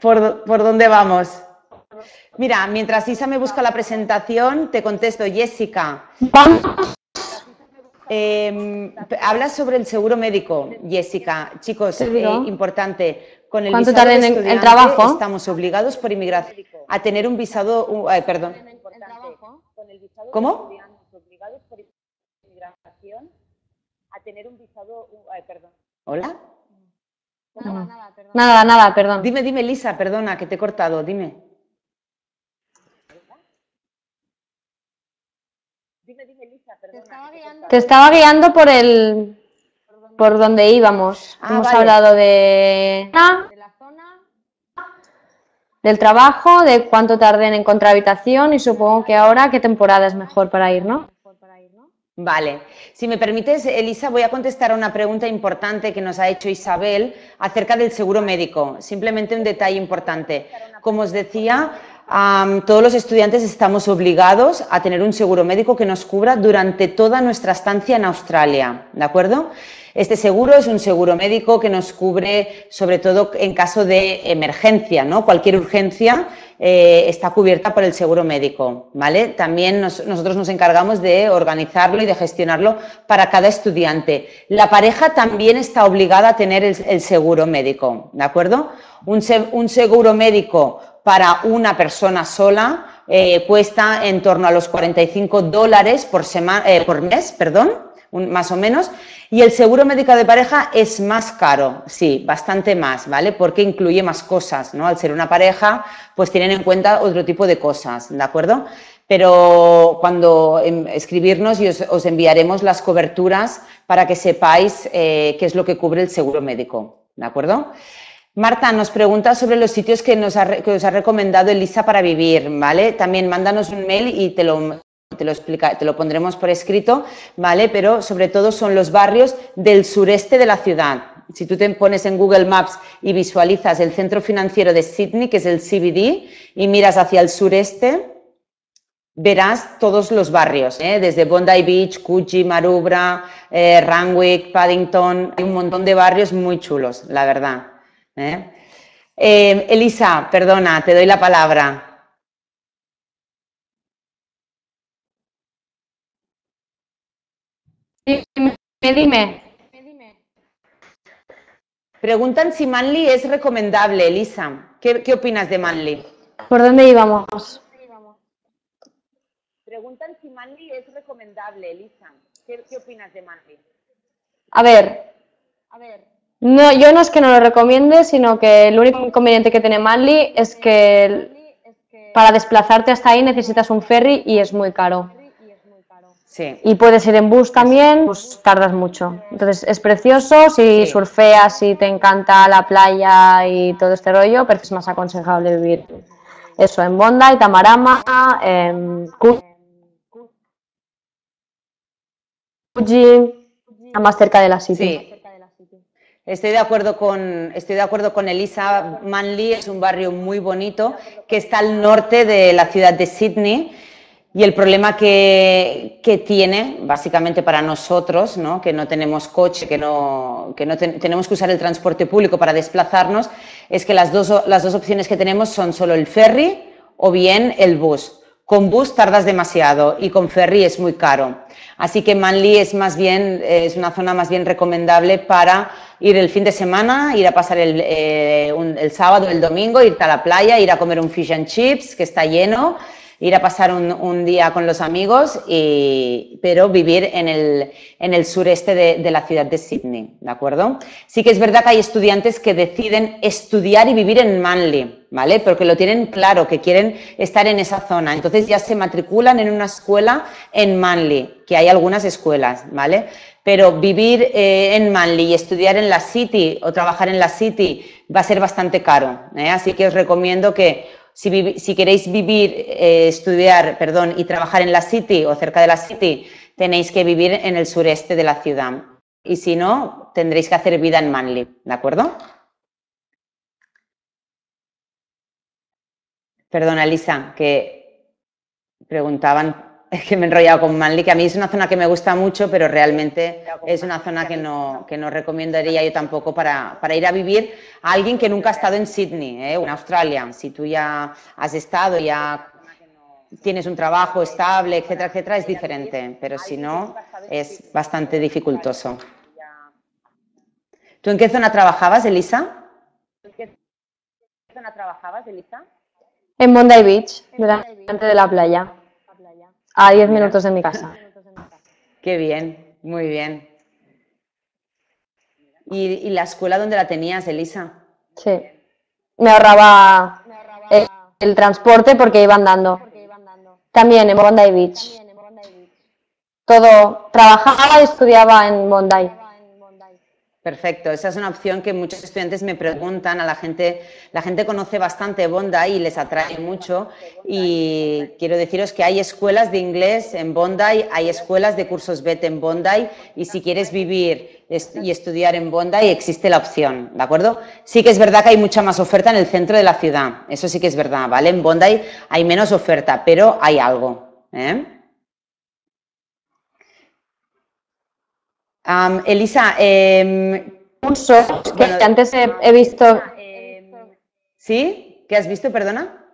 por, por dónde vamos. Mira, mientras Isa me busca la presentación, te contesto, Jessica. Eh, hablas sobre el seguro médico, Jessica. Chicos, eh, importante. Con el ¿Cuánto tarda en el trabajo? Estamos obligados por inmigración a tener un visado. Uh, perdón. ¿Cómo? Obligados por inmigración a tener un visado. Uh, perdón. ¿Hola? Nada, nada, perdón. Nada, nada, perdón. Dime, dime, Lisa, perdona, que te he cortado, dime. Te estaba guiando por el por donde íbamos. Ah, Hemos vale. hablado de del trabajo, de cuánto tardé en encontrar habitación y supongo que ahora qué temporada es mejor para ir, ¿no? Vale. Si me permites, Elisa, voy a contestar a una pregunta importante que nos ha hecho Isabel acerca del seguro médico. Simplemente un detalle importante. Como os decía, todos los estudiantes estamos obligados a tener un seguro médico que nos cubra durante toda nuestra estancia en Australia, ¿de acuerdo? Este seguro es un seguro médico que nos cubre sobre todo en caso de emergencia, ¿no? Cualquier urgencia eh, está cubierta por el seguro médico, ¿vale? También nos- nosotros nos encargamos de organizarlo y de gestionarlo para cada estudiante. La pareja también está obligada a tener el, seguro médico, ¿de acuerdo? Un seguro médico para una persona sola eh, cuesta en torno a los 45 dólares por, sema- eh, por mes, perdón, más o menos, y el seguro médico de pareja es más caro, sí, bastante más, ¿vale? Porque incluye más cosas, ¿no? Al ser una pareja, pues tienen en cuenta otro tipo de cosas, ¿de acuerdo? Pero cuando em, escribirnos y os, os enviaremos las coberturas para que sepáis eh, qué es lo que cubre el seguro médico, ¿de acuerdo? Marta nos pregunta sobre los sitios que, nos ha, que os ha recomendado Elisa para vivir, ¿vale? También mándanos un mail y te lo, te lo, te lo pondremos por escrito, ¿vale? Pero sobre todo son los barrios del sureste de la ciudad. Si tú te pones en Google Maps y visualizas el centro financiero de Sydney, que es el CBD, y miras hacia el sureste, verás todos los barrios, ¿eh? desde Bondi Beach, Coogee, Maroubra, eh, Randwick, Paddington, hay un montón de barrios muy chulos, la verdad. ¿Eh? Eh, Elisa, perdona, te doy la palabra. Dime, dime. Preguntan si Manly es recomendable, Elisa. ¿Qué, qué opinas de Manly? ¿Por dónde íbamos? Preguntan si Manly es recomendable, Elisa. ¿Qué, qué opinas de Manly? A ver, no, yo no es que no lo recomiende, sino que el único inconveniente que tiene Manly es que para desplazarte hasta ahí necesitas un ferry y es muy caro. Sí, Y puedes ir en bus también, pues tardas mucho. Entonces es precioso, si Sí. surfeas, si te encanta la playa y todo este rollo, pero es más aconsejable vivir eso en Bondi, Tamarama, en Coogee, más cerca de la City. sí. Estoy de acuerdo con estoy de acuerdo con Elisa. Manly es un barrio muy bonito que está al norte de la ciudad de Sydney y el problema que, que tiene, básicamente para nosotros, ¿no? que no tenemos coche, que no, que no ten- tenemos que usar el transporte público para desplazarnos, es que las dos, las dos opciones que tenemos son solo el ferry o bien el bus. Con bus tardas demasiado y con ferry es muy caro. Así que Manly es más bien, eh, es una zona más bien recomendable para ir el fin de semana, ir a pasar el, eh, el sábado, el domingo, irte a la playa, ir a comer un fish and chips que está lleno, ir a pasar un, día con los amigos, y, pero vivir en el, en el sureste de, de la ciudad de Sydney, ¿de acuerdo? Sí que es verdad que hay estudiantes que deciden estudiar y vivir en Manly, ¿vale? Porque lo tienen claro, que quieren estar en esa zona. Entonces ya se matriculan en una escuela en Manly, que hay algunas escuelas, ¿vale? Pero vivir eh, en Manly y estudiar en la City o trabajar en la City va a ser bastante caro, ¿eh? Así que os recomiendo que si, queréis vivir, eh, estudiar, perdón, y trabajar en la City o cerca de la City, tenéis que vivir en el sureste de la ciudad. Y si no, tendréis que hacer vida en Manly, ¿de acuerdo? Perdona, Lisa, que preguntaban, es que me he enrollado con Manly, que a mí es una zona que me gusta mucho, pero realmente es una zona que no, que no recomendaría yo tampoco para, para ir a vivir a alguien que nunca ha estado en Sydney ¿eh? o en Australia. Si tú ya has estado, ya tienes un trabajo estable, etcétera, etcétera, es diferente, pero si no, es bastante dificultoso. ¿Tú en qué zona trabajabas, Elisa? ¿En qué zona trabajabas, Elisa? En Bondi Beach, delante de la playa, a 10 minutos de mi casa. Qué bien, muy bien. ¿Y, y la escuela dónde la tenías, Elisa? Sí. Me ahorraba el, el transporte porque iba andando. También en Bondi Beach. todo, trabajaba y estudiaba en Bondi. Perfecto, esa es una opción que muchos estudiantes me preguntan, a la gente, la gente conoce bastante Bondi y les atrae mucho y quiero deciros que hay escuelas de inglés en Bondi, hay escuelas de cursos BET en Bondi y si quieres vivir y estudiar en Bondi existe la opción, ¿de acuerdo? Sí que es verdad que hay mucha más oferta en el centro de la ciudad, eso sí que es verdad, ¿vale? En Bondi hay menos oferta, pero hay algo, ¿eh? Elisa, eh, que antes he, visto. ¿Sí? ¿Qué has visto, perdona?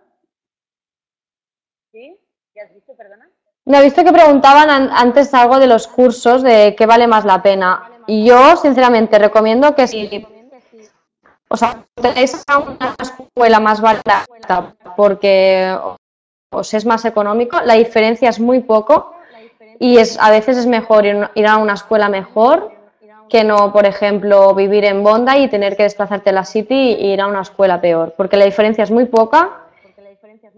¿Sí? ¿Qué has visto, perdona? No, he visto que preguntaban antes algo de los cursos, de qué vale más la pena. Y yo, sinceramente, recomiendo que si o sea, tenéis una escuela más barata porque os es más económico, la diferencia es muy poco y es, a veces es mejor ir, a una escuela mejor que no, por ejemplo, vivir en Bonda y tener que desplazarte a la City e ir a una escuela peor, porque la diferencia es muy poca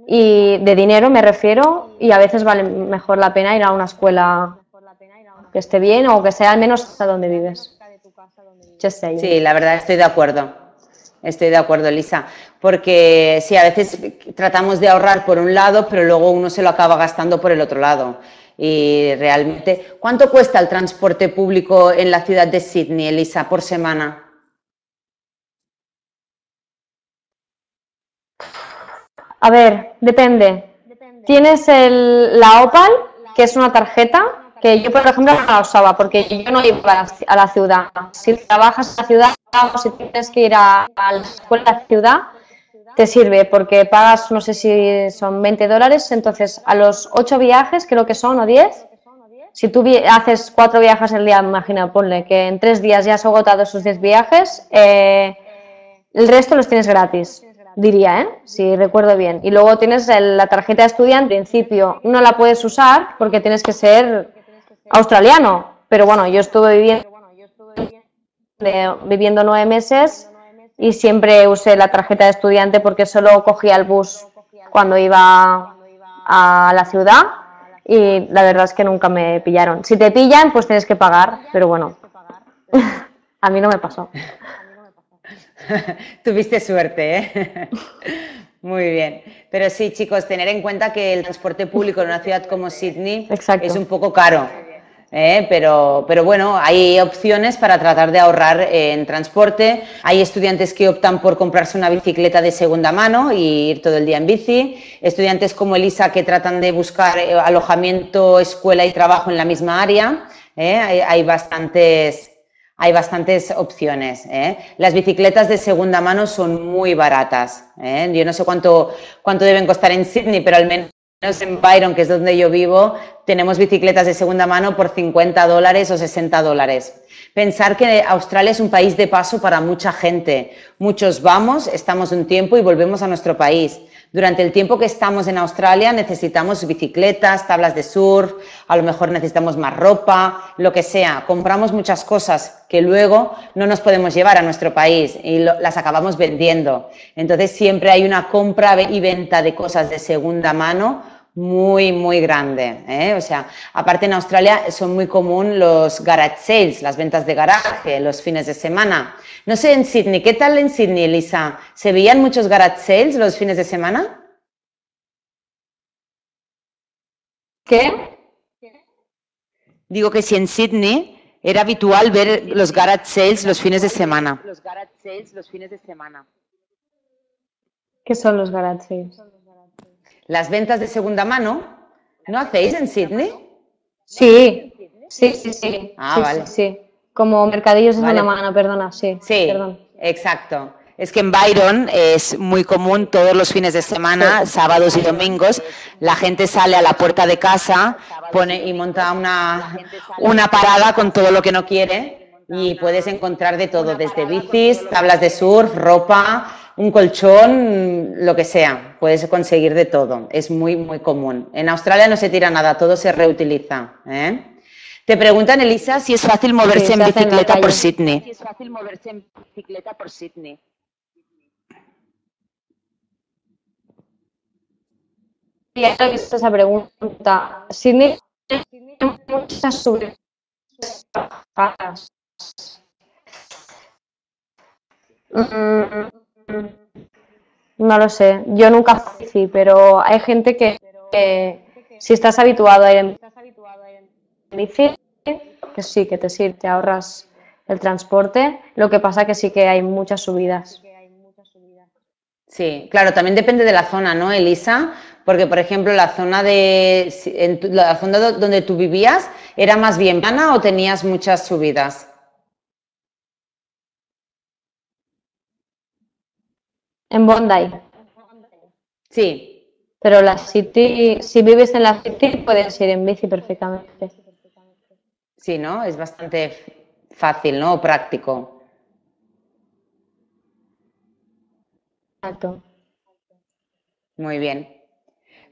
y de dinero me refiero y a veces vale mejor la pena ir a una escuela que esté bien o que sea al menos a donde vives. Sí, la verdad estoy de acuerdo. Estoy de acuerdo, Elisa, porque sí, a veces tratamos de ahorrar por un lado, pero luego uno se lo acaba gastando por el otro lado. Y realmente, ¿cuánto cuesta el transporte público en la ciudad de Sydney, Elisa, por semana? A ver, depende. Tienes el, la OPAL, que es una tarjeta que yo, por ejemplo, no la usaba porque yo no iba a la ciudad. Si trabajas en la ciudad o si tienes que ir a, la escuela de la ciudad, te sirve porque pagas, no sé si son 20 dólares, entonces a los 8 viajes, creo que son, o 10, si tú haces 4 viajes al día, imagina, ponle que en 3 días ya has agotado esos 10 viajes, eh, el resto los tienes gratis, diría, ¿eh? si recuerdo bien. Y luego tienes la tarjeta de estudiante, en principio no la puedes usar porque tienes que ser australiano, pero bueno, yo estuve viviendo, viviendo nueve meses y siempre usé la tarjeta de estudiante porque solo cogía el bus cuando iba a la ciudad y la verdad es que nunca me pillaron. Si te pillan, pues tienes que pagar, pero bueno, a mí no me pasó. Tuviste suerte, ¿eh? Muy bien. Pero sí, chicos, tener en cuenta que el transporte público en una ciudad como Sydney es un poco caro. ¿Eh? pero, pero bueno, hay opciones para tratar de ahorrar en transporte. Hay estudiantes que optan por comprarse una bicicleta de segunda mano y ir todo el día en bici. Estudiantes como Elisa que tratan de buscar eh, alojamiento, escuela y trabajo en la misma área. ¿eh? Hay, bastantes, hay bastantes opciones. Las bicicletas de segunda mano son muy baratas. Yo no sé cuánto, cuánto deben costar en Sydney, pero al menos en Byron, que es donde yo vivo, tenemos bicicletas de segunda mano por 50 dólares o 60 dólares. Pensar que Australia es un país de paso para mucha gente. Muchos vamos, estamos un tiempo y volvemos a nuestro país. Durante el tiempo que estamos en Australia necesitamos bicicletas, tablas de surf, a lo mejor necesitamos más ropa, lo que sea. Compramos muchas cosas que luego no nos podemos llevar a nuestro país y las acabamos vendiendo. Entonces siempre hay una compra y venta de cosas de segunda mano muy, muy grande. ¿eh? O sea, aparte en Australia son muy común los garage sales, las ventas de garaje, los fines de semana. No sé en Sydney, ¿qué tal en Sydney, Elisa? ¿Se veían muchos garage sales los fines de semana? ¿Qué? Digo que si en Sydney era habitual ver los garage sales los fines de semana. Los garage sales los fines de semana. ¿Qué son los garage sales? Las ventas de segunda mano, ¿no hacéis en Sydney? Sí, sí, sí, sí. Ah, vale. Sí, Como mercadillos de segunda mano, perdona, sí. Sí, exacto. Es que en Byron es muy común todos los fines de semana, sábados y domingos, la gente sale a la puerta de casa pone y monta una, una parada con todo lo que no quiere y puedes encontrar de todo, desde bicis, tablas de surf, ropa, un colchón, lo que sea, puedes conseguir de todo, es muy, muy común. En Australia no se tira nada, todo se reutiliza. ¿eh? Te preguntan, Elisa, si es fácil moverse en bicicleta por Sydney. Si es fácil moverse en bicicleta por Sydney. Ya he visto esa pregunta. Sydney muchas subidas. Mm, no lo sé, yo nunca fui, pero hay gente que, si estás habituado a ir en bici, que sí, que te sirve, te ahorras el transporte, lo que pasa que sí que hay muchas subidas. Sí, claro, también depende de la zona, ¿no, Elisa? Porque, por ejemplo, la zona de en la zona donde tú vivías era más bien plana o tenías muchas subidas. En Bondi. Sí. Pero la City, si vives en la City, puedes ir en bici perfectamente. Sí, ¿no? Es bastante fácil, ¿no? Práctico. Exacto. Muy bien.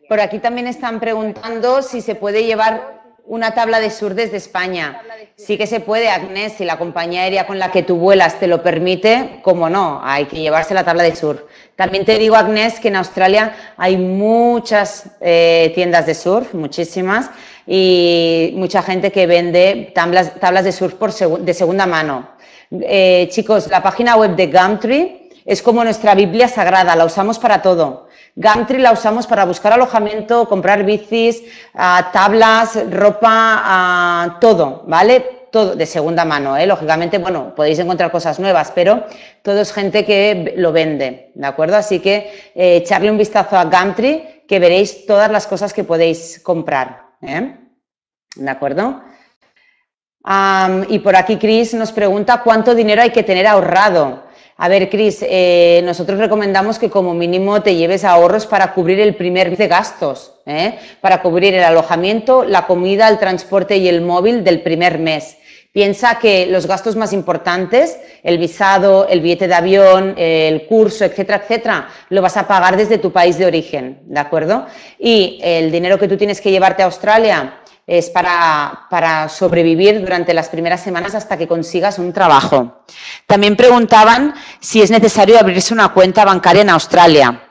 Por aquí también están preguntando si se puede llevar una tabla de sur desde España. Sí que se puede, Agnés, si la compañía aérea con la que tú vuelas te lo permite, cómo no, hay que llevarse la tabla de surf. También te digo, Agnés, que en Australia hay muchas eh, tiendas de surf, muchísimas, y mucha gente que vende tablas, tablas de surf por de segunda mano. Eh, chicos, la página web de Gumtree es como nuestra Biblia sagrada, la usamos para todo. Gumtree la usamos para buscar alojamiento, comprar bicis, ah, tablas, ropa, ah, todo, ¿vale? Todo de segunda mano, ¿eh? Lógicamente, bueno, podéis encontrar cosas nuevas, pero todo es gente que lo vende, ¿de acuerdo? Así que eh, echarle un vistazo a Gumtree que veréis todas las cosas que podéis comprar, ¿eh? ¿De acuerdo? y por aquí Chris nos pregunta cuánto dinero hay que tener ahorrado. A ver, Cris, eh, nosotros recomendamos que como mínimo te lleves ahorros para cubrir el primer mes de gastos, ¿eh? para cubrir el alojamiento, la comida, el transporte y el móvil del primer mes. Piensa que los gastos más importantes, el visado, el billete de avión, el curso, etcétera, etcétera, lo vas a pagar desde tu país de origen, ¿de acuerdo? Y el dinero que tú tienes que llevarte a Australia, es para, sobrevivir durante las primeras semanas hasta que consigas un trabajo. También preguntaban si es necesario abrirse una cuenta bancaria en Australia.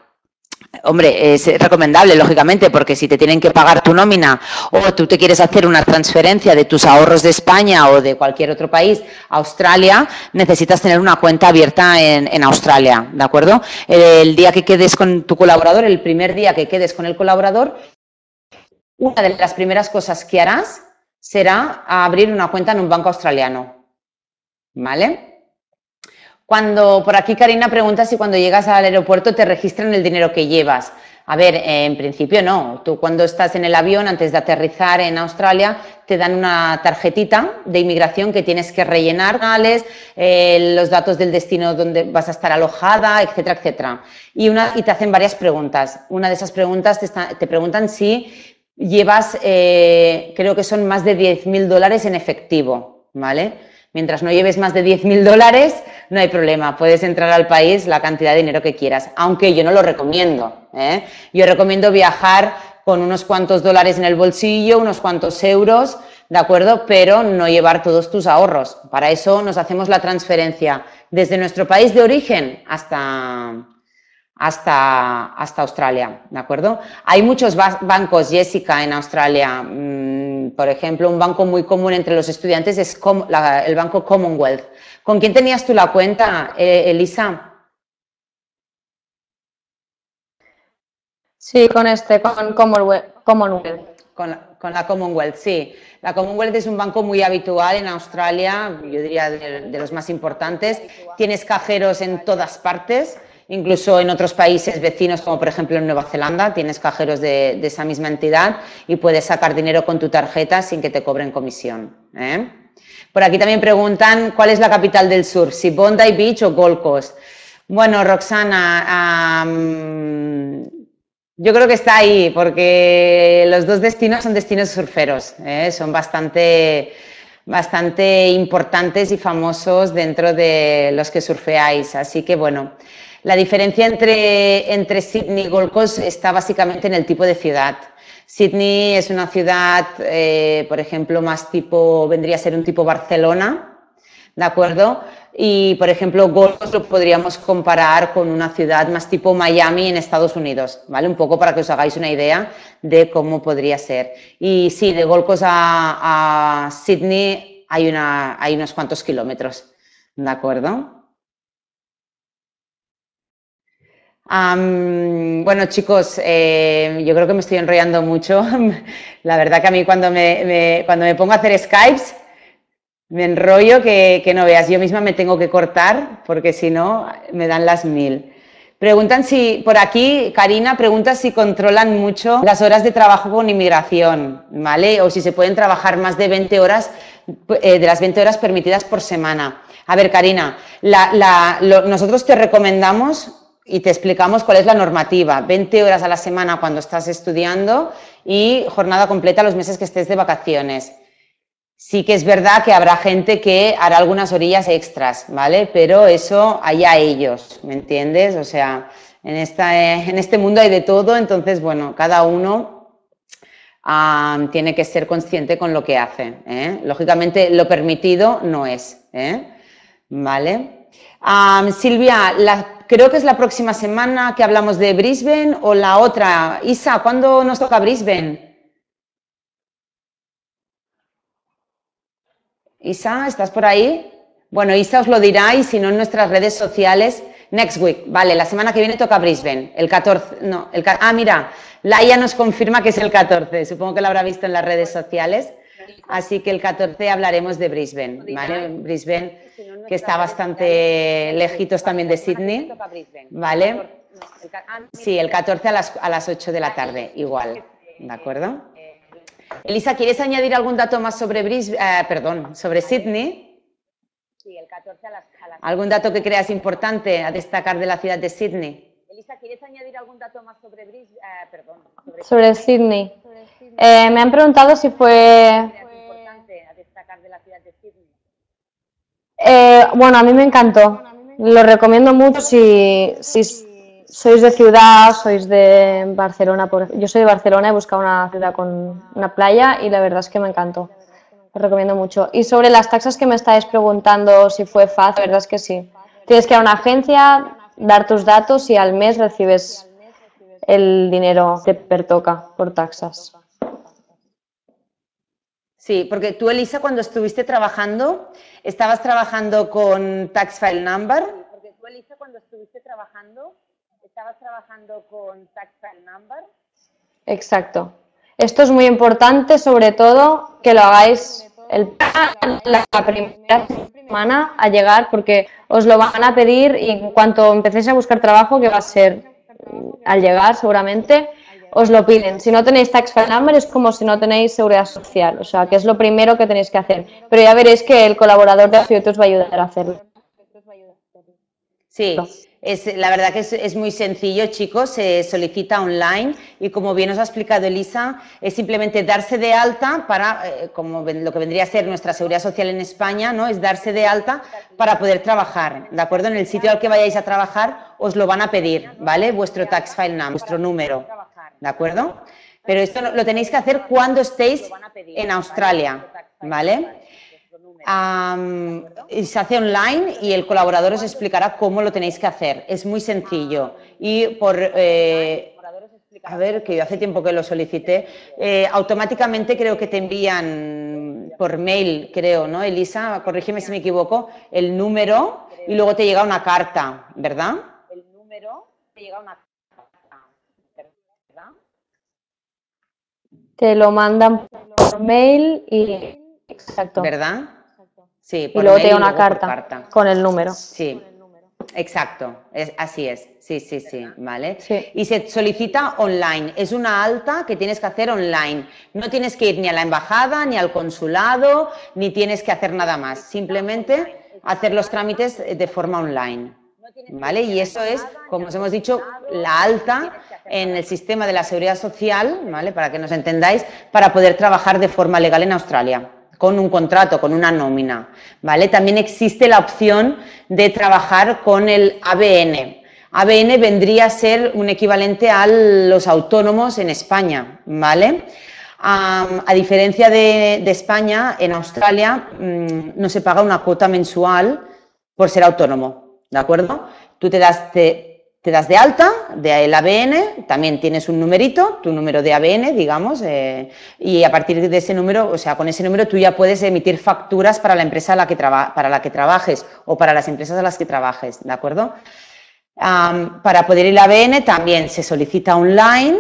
Hombre, es recomendable, lógicamente, porque si te tienen que pagar tu nómina o tú te quieres hacer una transferencia de tus ahorros de España o de cualquier otro país a Australia, necesitas tener una cuenta abierta en, en Australia, ¿de acuerdo? El día que quedes con tu colaborador, el primer día que quedes con el colaborador, una de las primeras cosas que harás será abrir una cuenta en un banco australiano. ¿Vale? Cuando por aquí Karina pregunta si cuando llegas al aeropuerto te registran el dinero que llevas. A ver, en principio no. Tú cuando estás en el avión, antes de aterrizar en Australia, te dan una tarjetita de inmigración que tienes que rellenar, eh, los datos del destino donde vas a estar alojada, etcétera, etcétera. Y te hacen varias preguntas. Una de esas preguntas te, te preguntan si llevas, eh, creo que son más de 10.000 dólares en efectivo, ¿vale? Mientras no lleves más de 10.000 dólares, no hay problema, puedes entrar al país la cantidad de dinero que quieras, aunque yo no lo recomiendo. ¿eh? Yo recomiendo viajar con unos cuantos dólares en el bolsillo, unos cuantos euros, ¿de acuerdo? Pero no llevar todos tus ahorros. Para eso nos hacemos la transferencia desde nuestro país de origen hasta, hasta, hasta Australia, ¿de acuerdo? Hay muchos bancos, Jessica, en Australia. Mm, por ejemplo, un banco muy común entre los estudiantes es el banco Commonwealth. ¿Con quién tenías tú la cuenta, eh, Elisa? Sí, con este, con Commonwealth. Con la, Commonwealth, sí. La Commonwealth es un banco muy habitual en Australia, yo diría de los más importantes. Tienes cajeros en todas partes Incluso en otros países vecinos, como por ejemplo en Nueva Zelanda, tienes cajeros de, esa misma entidad y puedes sacar dinero con tu tarjeta sin que te cobren comisión. ¿eh? Por aquí también preguntan cuál es la capital del sur, si Bondi Beach o Gold Coast. Bueno, Roxana, yo creo que está ahí porque los dos destinos son destinos surferos, ¿eh? son bastante bastante importantes y famosos dentro de los que surfeáis. Así que bueno, la diferencia entre, entre Sydney y Gold Coast está básicamente en el tipo de ciudad. Sydney es una ciudad, eh, por ejemplo, más tipo, vendría a ser un tipo Barcelona, ¿de acuerdo? y, por ejemplo, Gold Coast lo podríamos comparar con una ciudad más tipo Miami en Estados Unidos, ¿vale? Un poco para que os hagáis una idea de cómo podría ser. Y sí, de Gold Coast a, Sydney hay, una, hay unos cuantos kilómetros, ¿de acuerdo? Bueno, chicos, eh, yo creo que me estoy enrollando mucho. La verdad que a mí cuando me, cuando me pongo a hacer Skypes me enrollo que, que, no veas. Yo misma me tengo que cortar porque si no me dan las mil. Preguntan si, por aquí, Karina pregunta si controlan mucho las horas de trabajo con inmigración, ¿vale? O si se pueden trabajar más de 20 horas, eh, de las 20 horas permitidas por semana. A ver, Karina, nosotros te recomendamos y te explicamos cuál es la normativa. 20 horas a la semana cuando estás estudiando y jornada completa los meses que estés de vacaciones. Sí que es verdad que habrá gente que hará algunas orillas extras, ¿vale? Pero eso allá ellos, ¿me entiendes? O sea, en, esta, en este mundo hay de todo, entonces, bueno, cada uno tiene que ser consciente con lo que hace. ¿eh? Lógicamente, lo permitido no es, ¿eh? ¿vale? Silvia, creo que es la próxima semana que hablamos de Brisbane o la otra. Isa, ¿cuándo nos toca Brisbane? Isa, ¿estás por ahí? Bueno, Isa os lo dirá y si no en nuestras redes sociales. Next week, vale, la semana que viene toca Brisbane, el 14, no, el, ah, mira, Laia nos confirma que es el 14, supongo que lo habrá visto en las redes sociales, así que el 14 hablaremos de Brisbane, ¿vale? Brisbane que está bastante lejitos también de Sydney, ¿vale? Sí, el 14 a las, a las 8 de la tarde, igual, ¿de acuerdo? Elisa, ¿quieres añadir algún dato más sobre Brisbane, eh, perdón, sobre Sydney? Sí, el 14 a las, ¿Algún dato que creas importante a destacar de la ciudad de Sydney? Elisa, ¿quieres añadir algún dato más sobre Brisbane? Eh, perdón, sobre, Sydney. Eh, me han preguntado si fue Eh, bueno, a mí me encantó. Lo recomiendo mucho si, sois de ciudad, sois de Barcelona. yo soy de Barcelona, he buscado una ciudad con una playa y la verdad es que me encantó. Lo recomiendo mucho. Y sobre las taxas que me estáis preguntando si fue fácil, la verdad es que sí. Tienes que ir a una agencia, dar tus datos y al mes recibes el dinero que pertoca por taxas. Sí, porque tú, Elisa, cuando estuviste trabajando, ¿estabas trabajando con Tax File Number? Porque tú, Elisa, cuando estuviste trabajando, ¿estabas trabajando con Tax File Number? Exacto. Esto es muy importante, sobre todo, que lo hagáis el, la primera semana a llegar, porque os lo van a pedir y en cuanto empecéis a buscar trabajo, que va a ser al llegar seguramente, os lo piden. Si no tenéis tax file number es como si no tenéis seguridad social, o sea, que es lo primero que tenéis que hacer. Pero ya veréis que el colaborador de AFIOT os va a ayudar a hacerlo. Sí, es, la verdad que es, muy sencillo, chicos, se solicita online y como bien os ha explicado Elisa, es simplemente darse de alta para, eh, como lo que vendría a ser nuestra seguridad social en España, ¿no? Es darse de alta para poder trabajar, ¿de acuerdo? En el sitio al que vayáis a trabajar os lo van a pedir, ¿vale? Vuestro tax file number, vuestro número. ¿De acuerdo? Pero esto lo tenéis que hacer cuando estéis en Australia, ¿vale? se hace online y el colaborador os explicará cómo lo tenéis que hacer. Es muy sencillo. Y por... Eh, a ver, que yo hace tiempo que lo solicité. Eh, automáticamente creo que te envían por mail, creo, ¿no, Elisa? Corrígeme si me equivoco, el número y luego te llega una carta, ¿verdad? El número te llega una Te lo mandan por mail y... Exacto. ¿Verdad? Sí, por y luego te da una carta, con el número. Sí, exacto, es, así es. Sí, sí, sí, ¿vale? Y se solicita online. Es una alta que tienes que hacer online. No tienes que ir ni a la embajada, ni al consulado, ni tienes que hacer nada más. Simplemente hacer los trámites de forma online. ¿Vale? Y eso es, como os hemos dicho, la alta en el sistema de la seguridad social, ¿vale? Para que nos entendáis, para poder trabajar de forma legal en Australia con un contrato, con una nómina, ¿vale? También existe la opción de trabajar con el ABN. ABN vendría a ser un equivalente a los autónomos en España, ¿vale? a diferencia de, España, en Australia mm, no se paga una cuota mensual por ser autónomo, ¿de acuerdo? Tú te das, te, das de alta del ABN, también tienes un numerito, tu número de ABN, digamos, eh, y a partir de ese número, o sea, con ese número tú ya puedes emitir facturas para la empresa la que para la que trabajes o para las empresas a las que trabajes, ¿de acuerdo? para poder ir a ABN también se solicita online,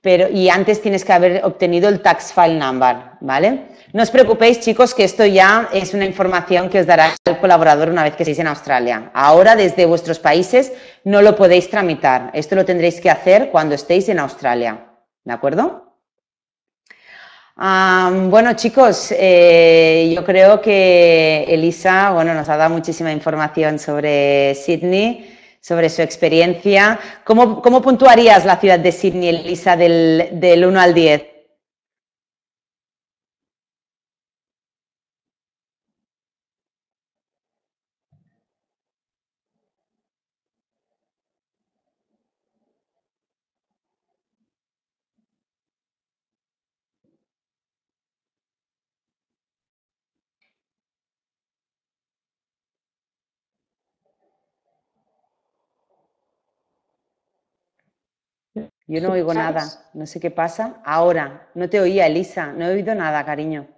pero y antes tienes que haber obtenido el tax file number, ¿vale? No os preocupéis, chicos, que esto ya es una información que os dará el colaborador una vez que estéis en Australia. Ahora, desde vuestros países, no lo podéis tramitar. Esto lo tendréis que hacer cuando estéis en Australia. ¿De acuerdo? bueno, chicos, eh, yo creo que Elisa bueno, nos ha dado muchísima información sobre Sydney, sobre su experiencia. ¿Cómo, puntuarías la ciudad de Sydney, Elisa, del, del 1 al 10? Yo no oigo nada, no sé qué pasa. Ahora, no te oía, Elisa, no he oído nada, cariño.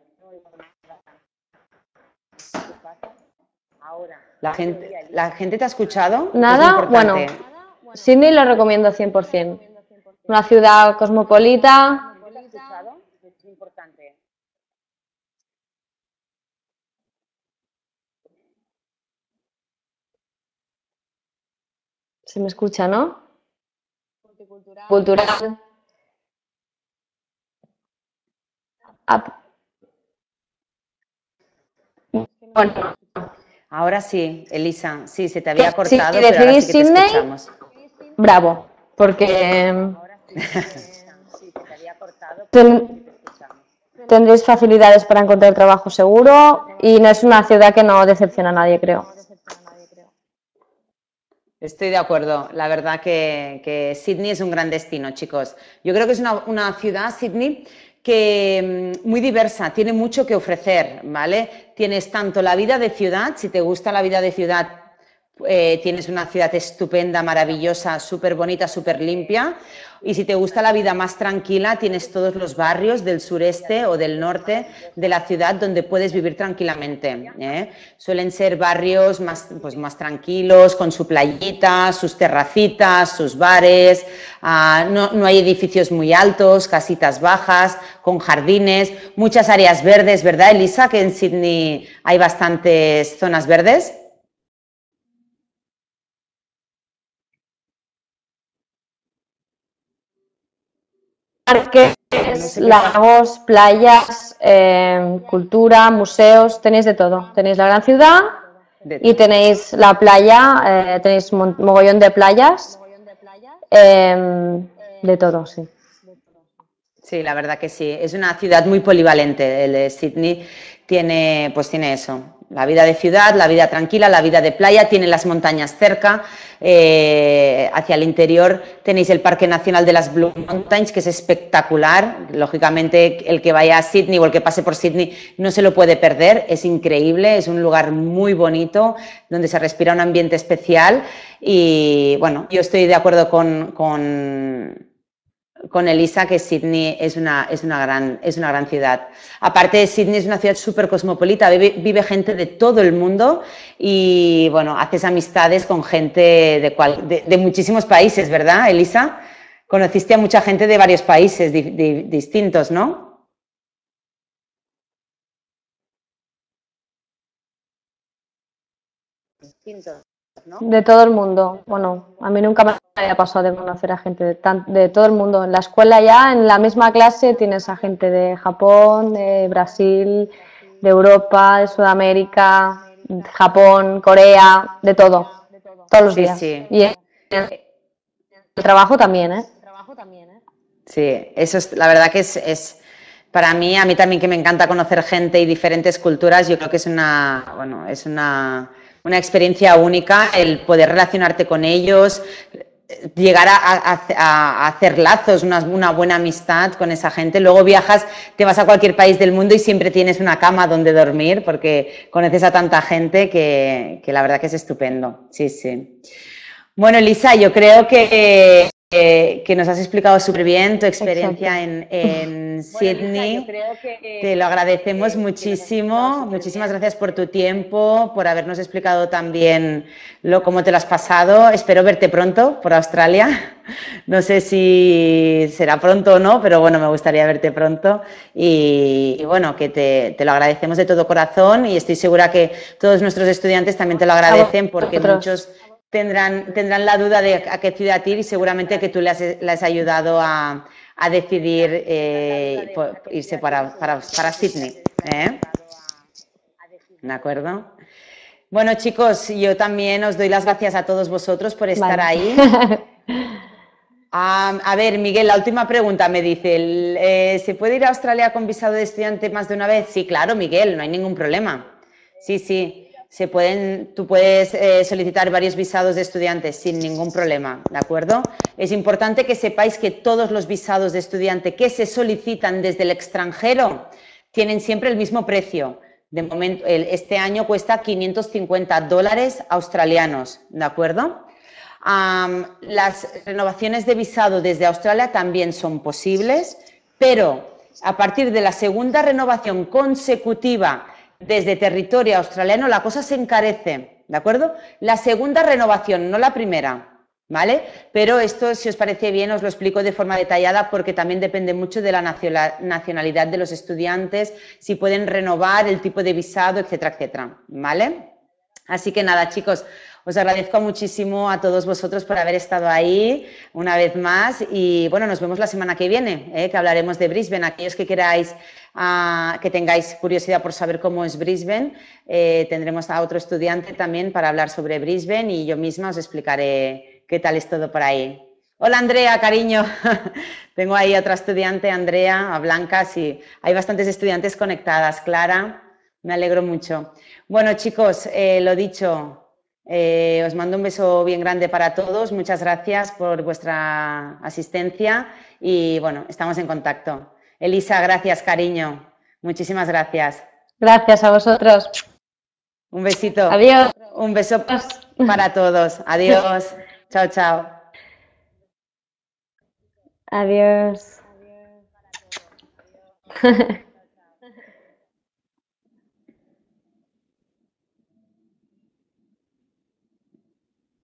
Ahora. ¿La gente, ¿La gente te ha escuchado? Nada, bueno, Sydney lo recomiendo 100%. Una ciudad cosmopolita. Se me escucha, ¿no? Cultural. Ahora sí, Elisa, sí, se te había cortado, pero ahora sí que te escuchamos. Bravo, porque tendréis facilidades para encontrar trabajo seguro y no es una ciudad que no decepciona a nadie, creo. Estoy de acuerdo. La verdad que, Sydney es un gran destino, chicos. Yo creo que es una, ciudad, Sydney, que mm, muy diversa, tiene mucho que ofrecer, ¿vale? Tienes tanto la vida de ciudad, si te gusta la vida de ciudad, eh, tienes una ciudad estupenda, maravillosa, súper bonita, súper limpia. Y si te gusta la vida más tranquila, tienes todos los barrios del sureste o del norte de la ciudad donde puedes vivir tranquilamente. ¿eh? Suelen ser barrios más, pues, más tranquilos, con su playita, sus terracitas, sus bares. Ah, no, no hay edificios muy altos, casitas bajas, con jardines, muchas áreas verdes, ¿verdad, Elisa? Que en Sydney hay bastantes zonas verdes. Parques, lagos, playas, eh, cultura, museos, tenéis de todo. Tenéis la gran ciudad y tenéis la playa, eh, tenéis mogollón de playas, em, de todo, sí. Sí, la verdad que sí. Es una ciudad muy polivalente. El de Sydney tiene, pues tiene eso, la vida de ciudad, la vida tranquila, la vida de playa, tiene las montañas cerca, eh, hacia el interior tenéis el Parque Nacional de las Blue Mountains, que es espectacular. Lógicamente, el que vaya a Sydney o el que pase por Sydney no se lo puede perder, es increíble, es un lugar muy bonito, donde se respira un ambiente especial y bueno, yo estoy de acuerdo con con Elisa que Sydney es una, es una, gran, es una gran ciudad. Aparte, Sydney es una ciudad súper cosmopolita, vive, gente de todo el mundo y, bueno, haces amistades con gente de, de, muchísimos países, ¿verdad, Elisa? Conociste a mucha gente de varios países distintos, ¿no? Distintos. De todo el mundo. Bueno, a mí nunca me había pasado de conocer a gente de, de, todo el mundo. En la escuela ya, en la misma clase, tienes a gente de Japón, de Brasil, de Europa, de Sudamérica, Japón, Corea, de todo. Todos los días. Y el, trabajo también, ¿eh? Sí, eso es, la verdad que es, es para mí, a mí también que me encanta conocer gente y diferentes culturas, yo creo que es una, bueno, es una una experiencia única el poder relacionarte con ellos, llegar a, hacer lazos, una, buena amistad con esa gente. Luego viajas, te vas a cualquier país del mundo y siempre tienes una cama donde dormir porque conoces a tanta gente que, que la verdad que es estupendo. Sí, sí. Bueno, Elisa, yo creo que que nos has explicado súper bien tu experiencia en, en Sydney. Te lo agradecemos muchísimo. Muchísimas gracias por tu tiempo, por habernos explicado también lo, cómo te lo has pasado. Espero verte pronto por Australia. No sé si será pronto o no, pero bueno, me gustaría verte pronto. Y, bueno, que te, te, lo agradecemos de todo corazón y estoy segura que todos nuestros estudiantes también te lo agradecen porque muchos tendrán, tendrán la duda de a qué ciudad ir y seguramente que tú les has, ayudado a, decidir eh, irse para, para, Sydney. ¿eh? ¿De acuerdo? Bueno, chicos, yo también os doy las gracias a todos vosotros por estar ahí. a ver, Miguel, la última pregunta me dice, eh, ¿se puede ir a Australia con visado de estudiante más de una vez? Sí, claro, Miguel, no hay ningún problema. Sí, sí se pueden, tú puedes eh, solicitar varios visados de estudiantes sin ningún problema, ¿de acuerdo? Es importante que sepáis que todos los visados de estudiante que se solicitan desde el extranjero tienen siempre el mismo precio. De momento, este año cuesta 550 dólares australianos, ¿de acuerdo? las renovaciones de visado desde Australia también son posibles, pero a partir de la segunda renovación consecutiva desde territorio australiano la cosa se encarece, ¿de acuerdo? La segunda renovación, no la primera, ¿vale? Pero esto, si os parece bien, os lo explico de forma detallada porque también depende mucho de la nacionalidad de los estudiantes, si pueden renovar el tipo de visado, etcétera, etcétera, ¿vale? Así que nada, chicos, os agradezco muchísimo a todos vosotros por haber estado ahí una vez más y bueno, nos vemos la semana que viene, ¿eh? que hablaremos de Brisbane. Aquellos que queráis, ah, que tengáis curiosidad por saber cómo es Brisbane, eh, tendremos a otro estudiante también para hablar sobre Brisbane y yo misma os explicaré qué tal es todo por ahí. Hola Andrea, cariño. Tengo ahí otra estudiante, Andrea, a Blanca, sí. Hay bastantes estudiantes conectadas. Clara, me alegro mucho. Bueno, chicos, eh, lo dicho, eh, os mando un beso bien grande para todos. Muchas gracias por vuestra asistencia y bueno, estamos en contacto. Elisa, gracias, cariño. Muchísimas gracias. Gracias a vosotros. Un besito. Adiós. Un beso para todos. Adiós. chao, chao. Adiós.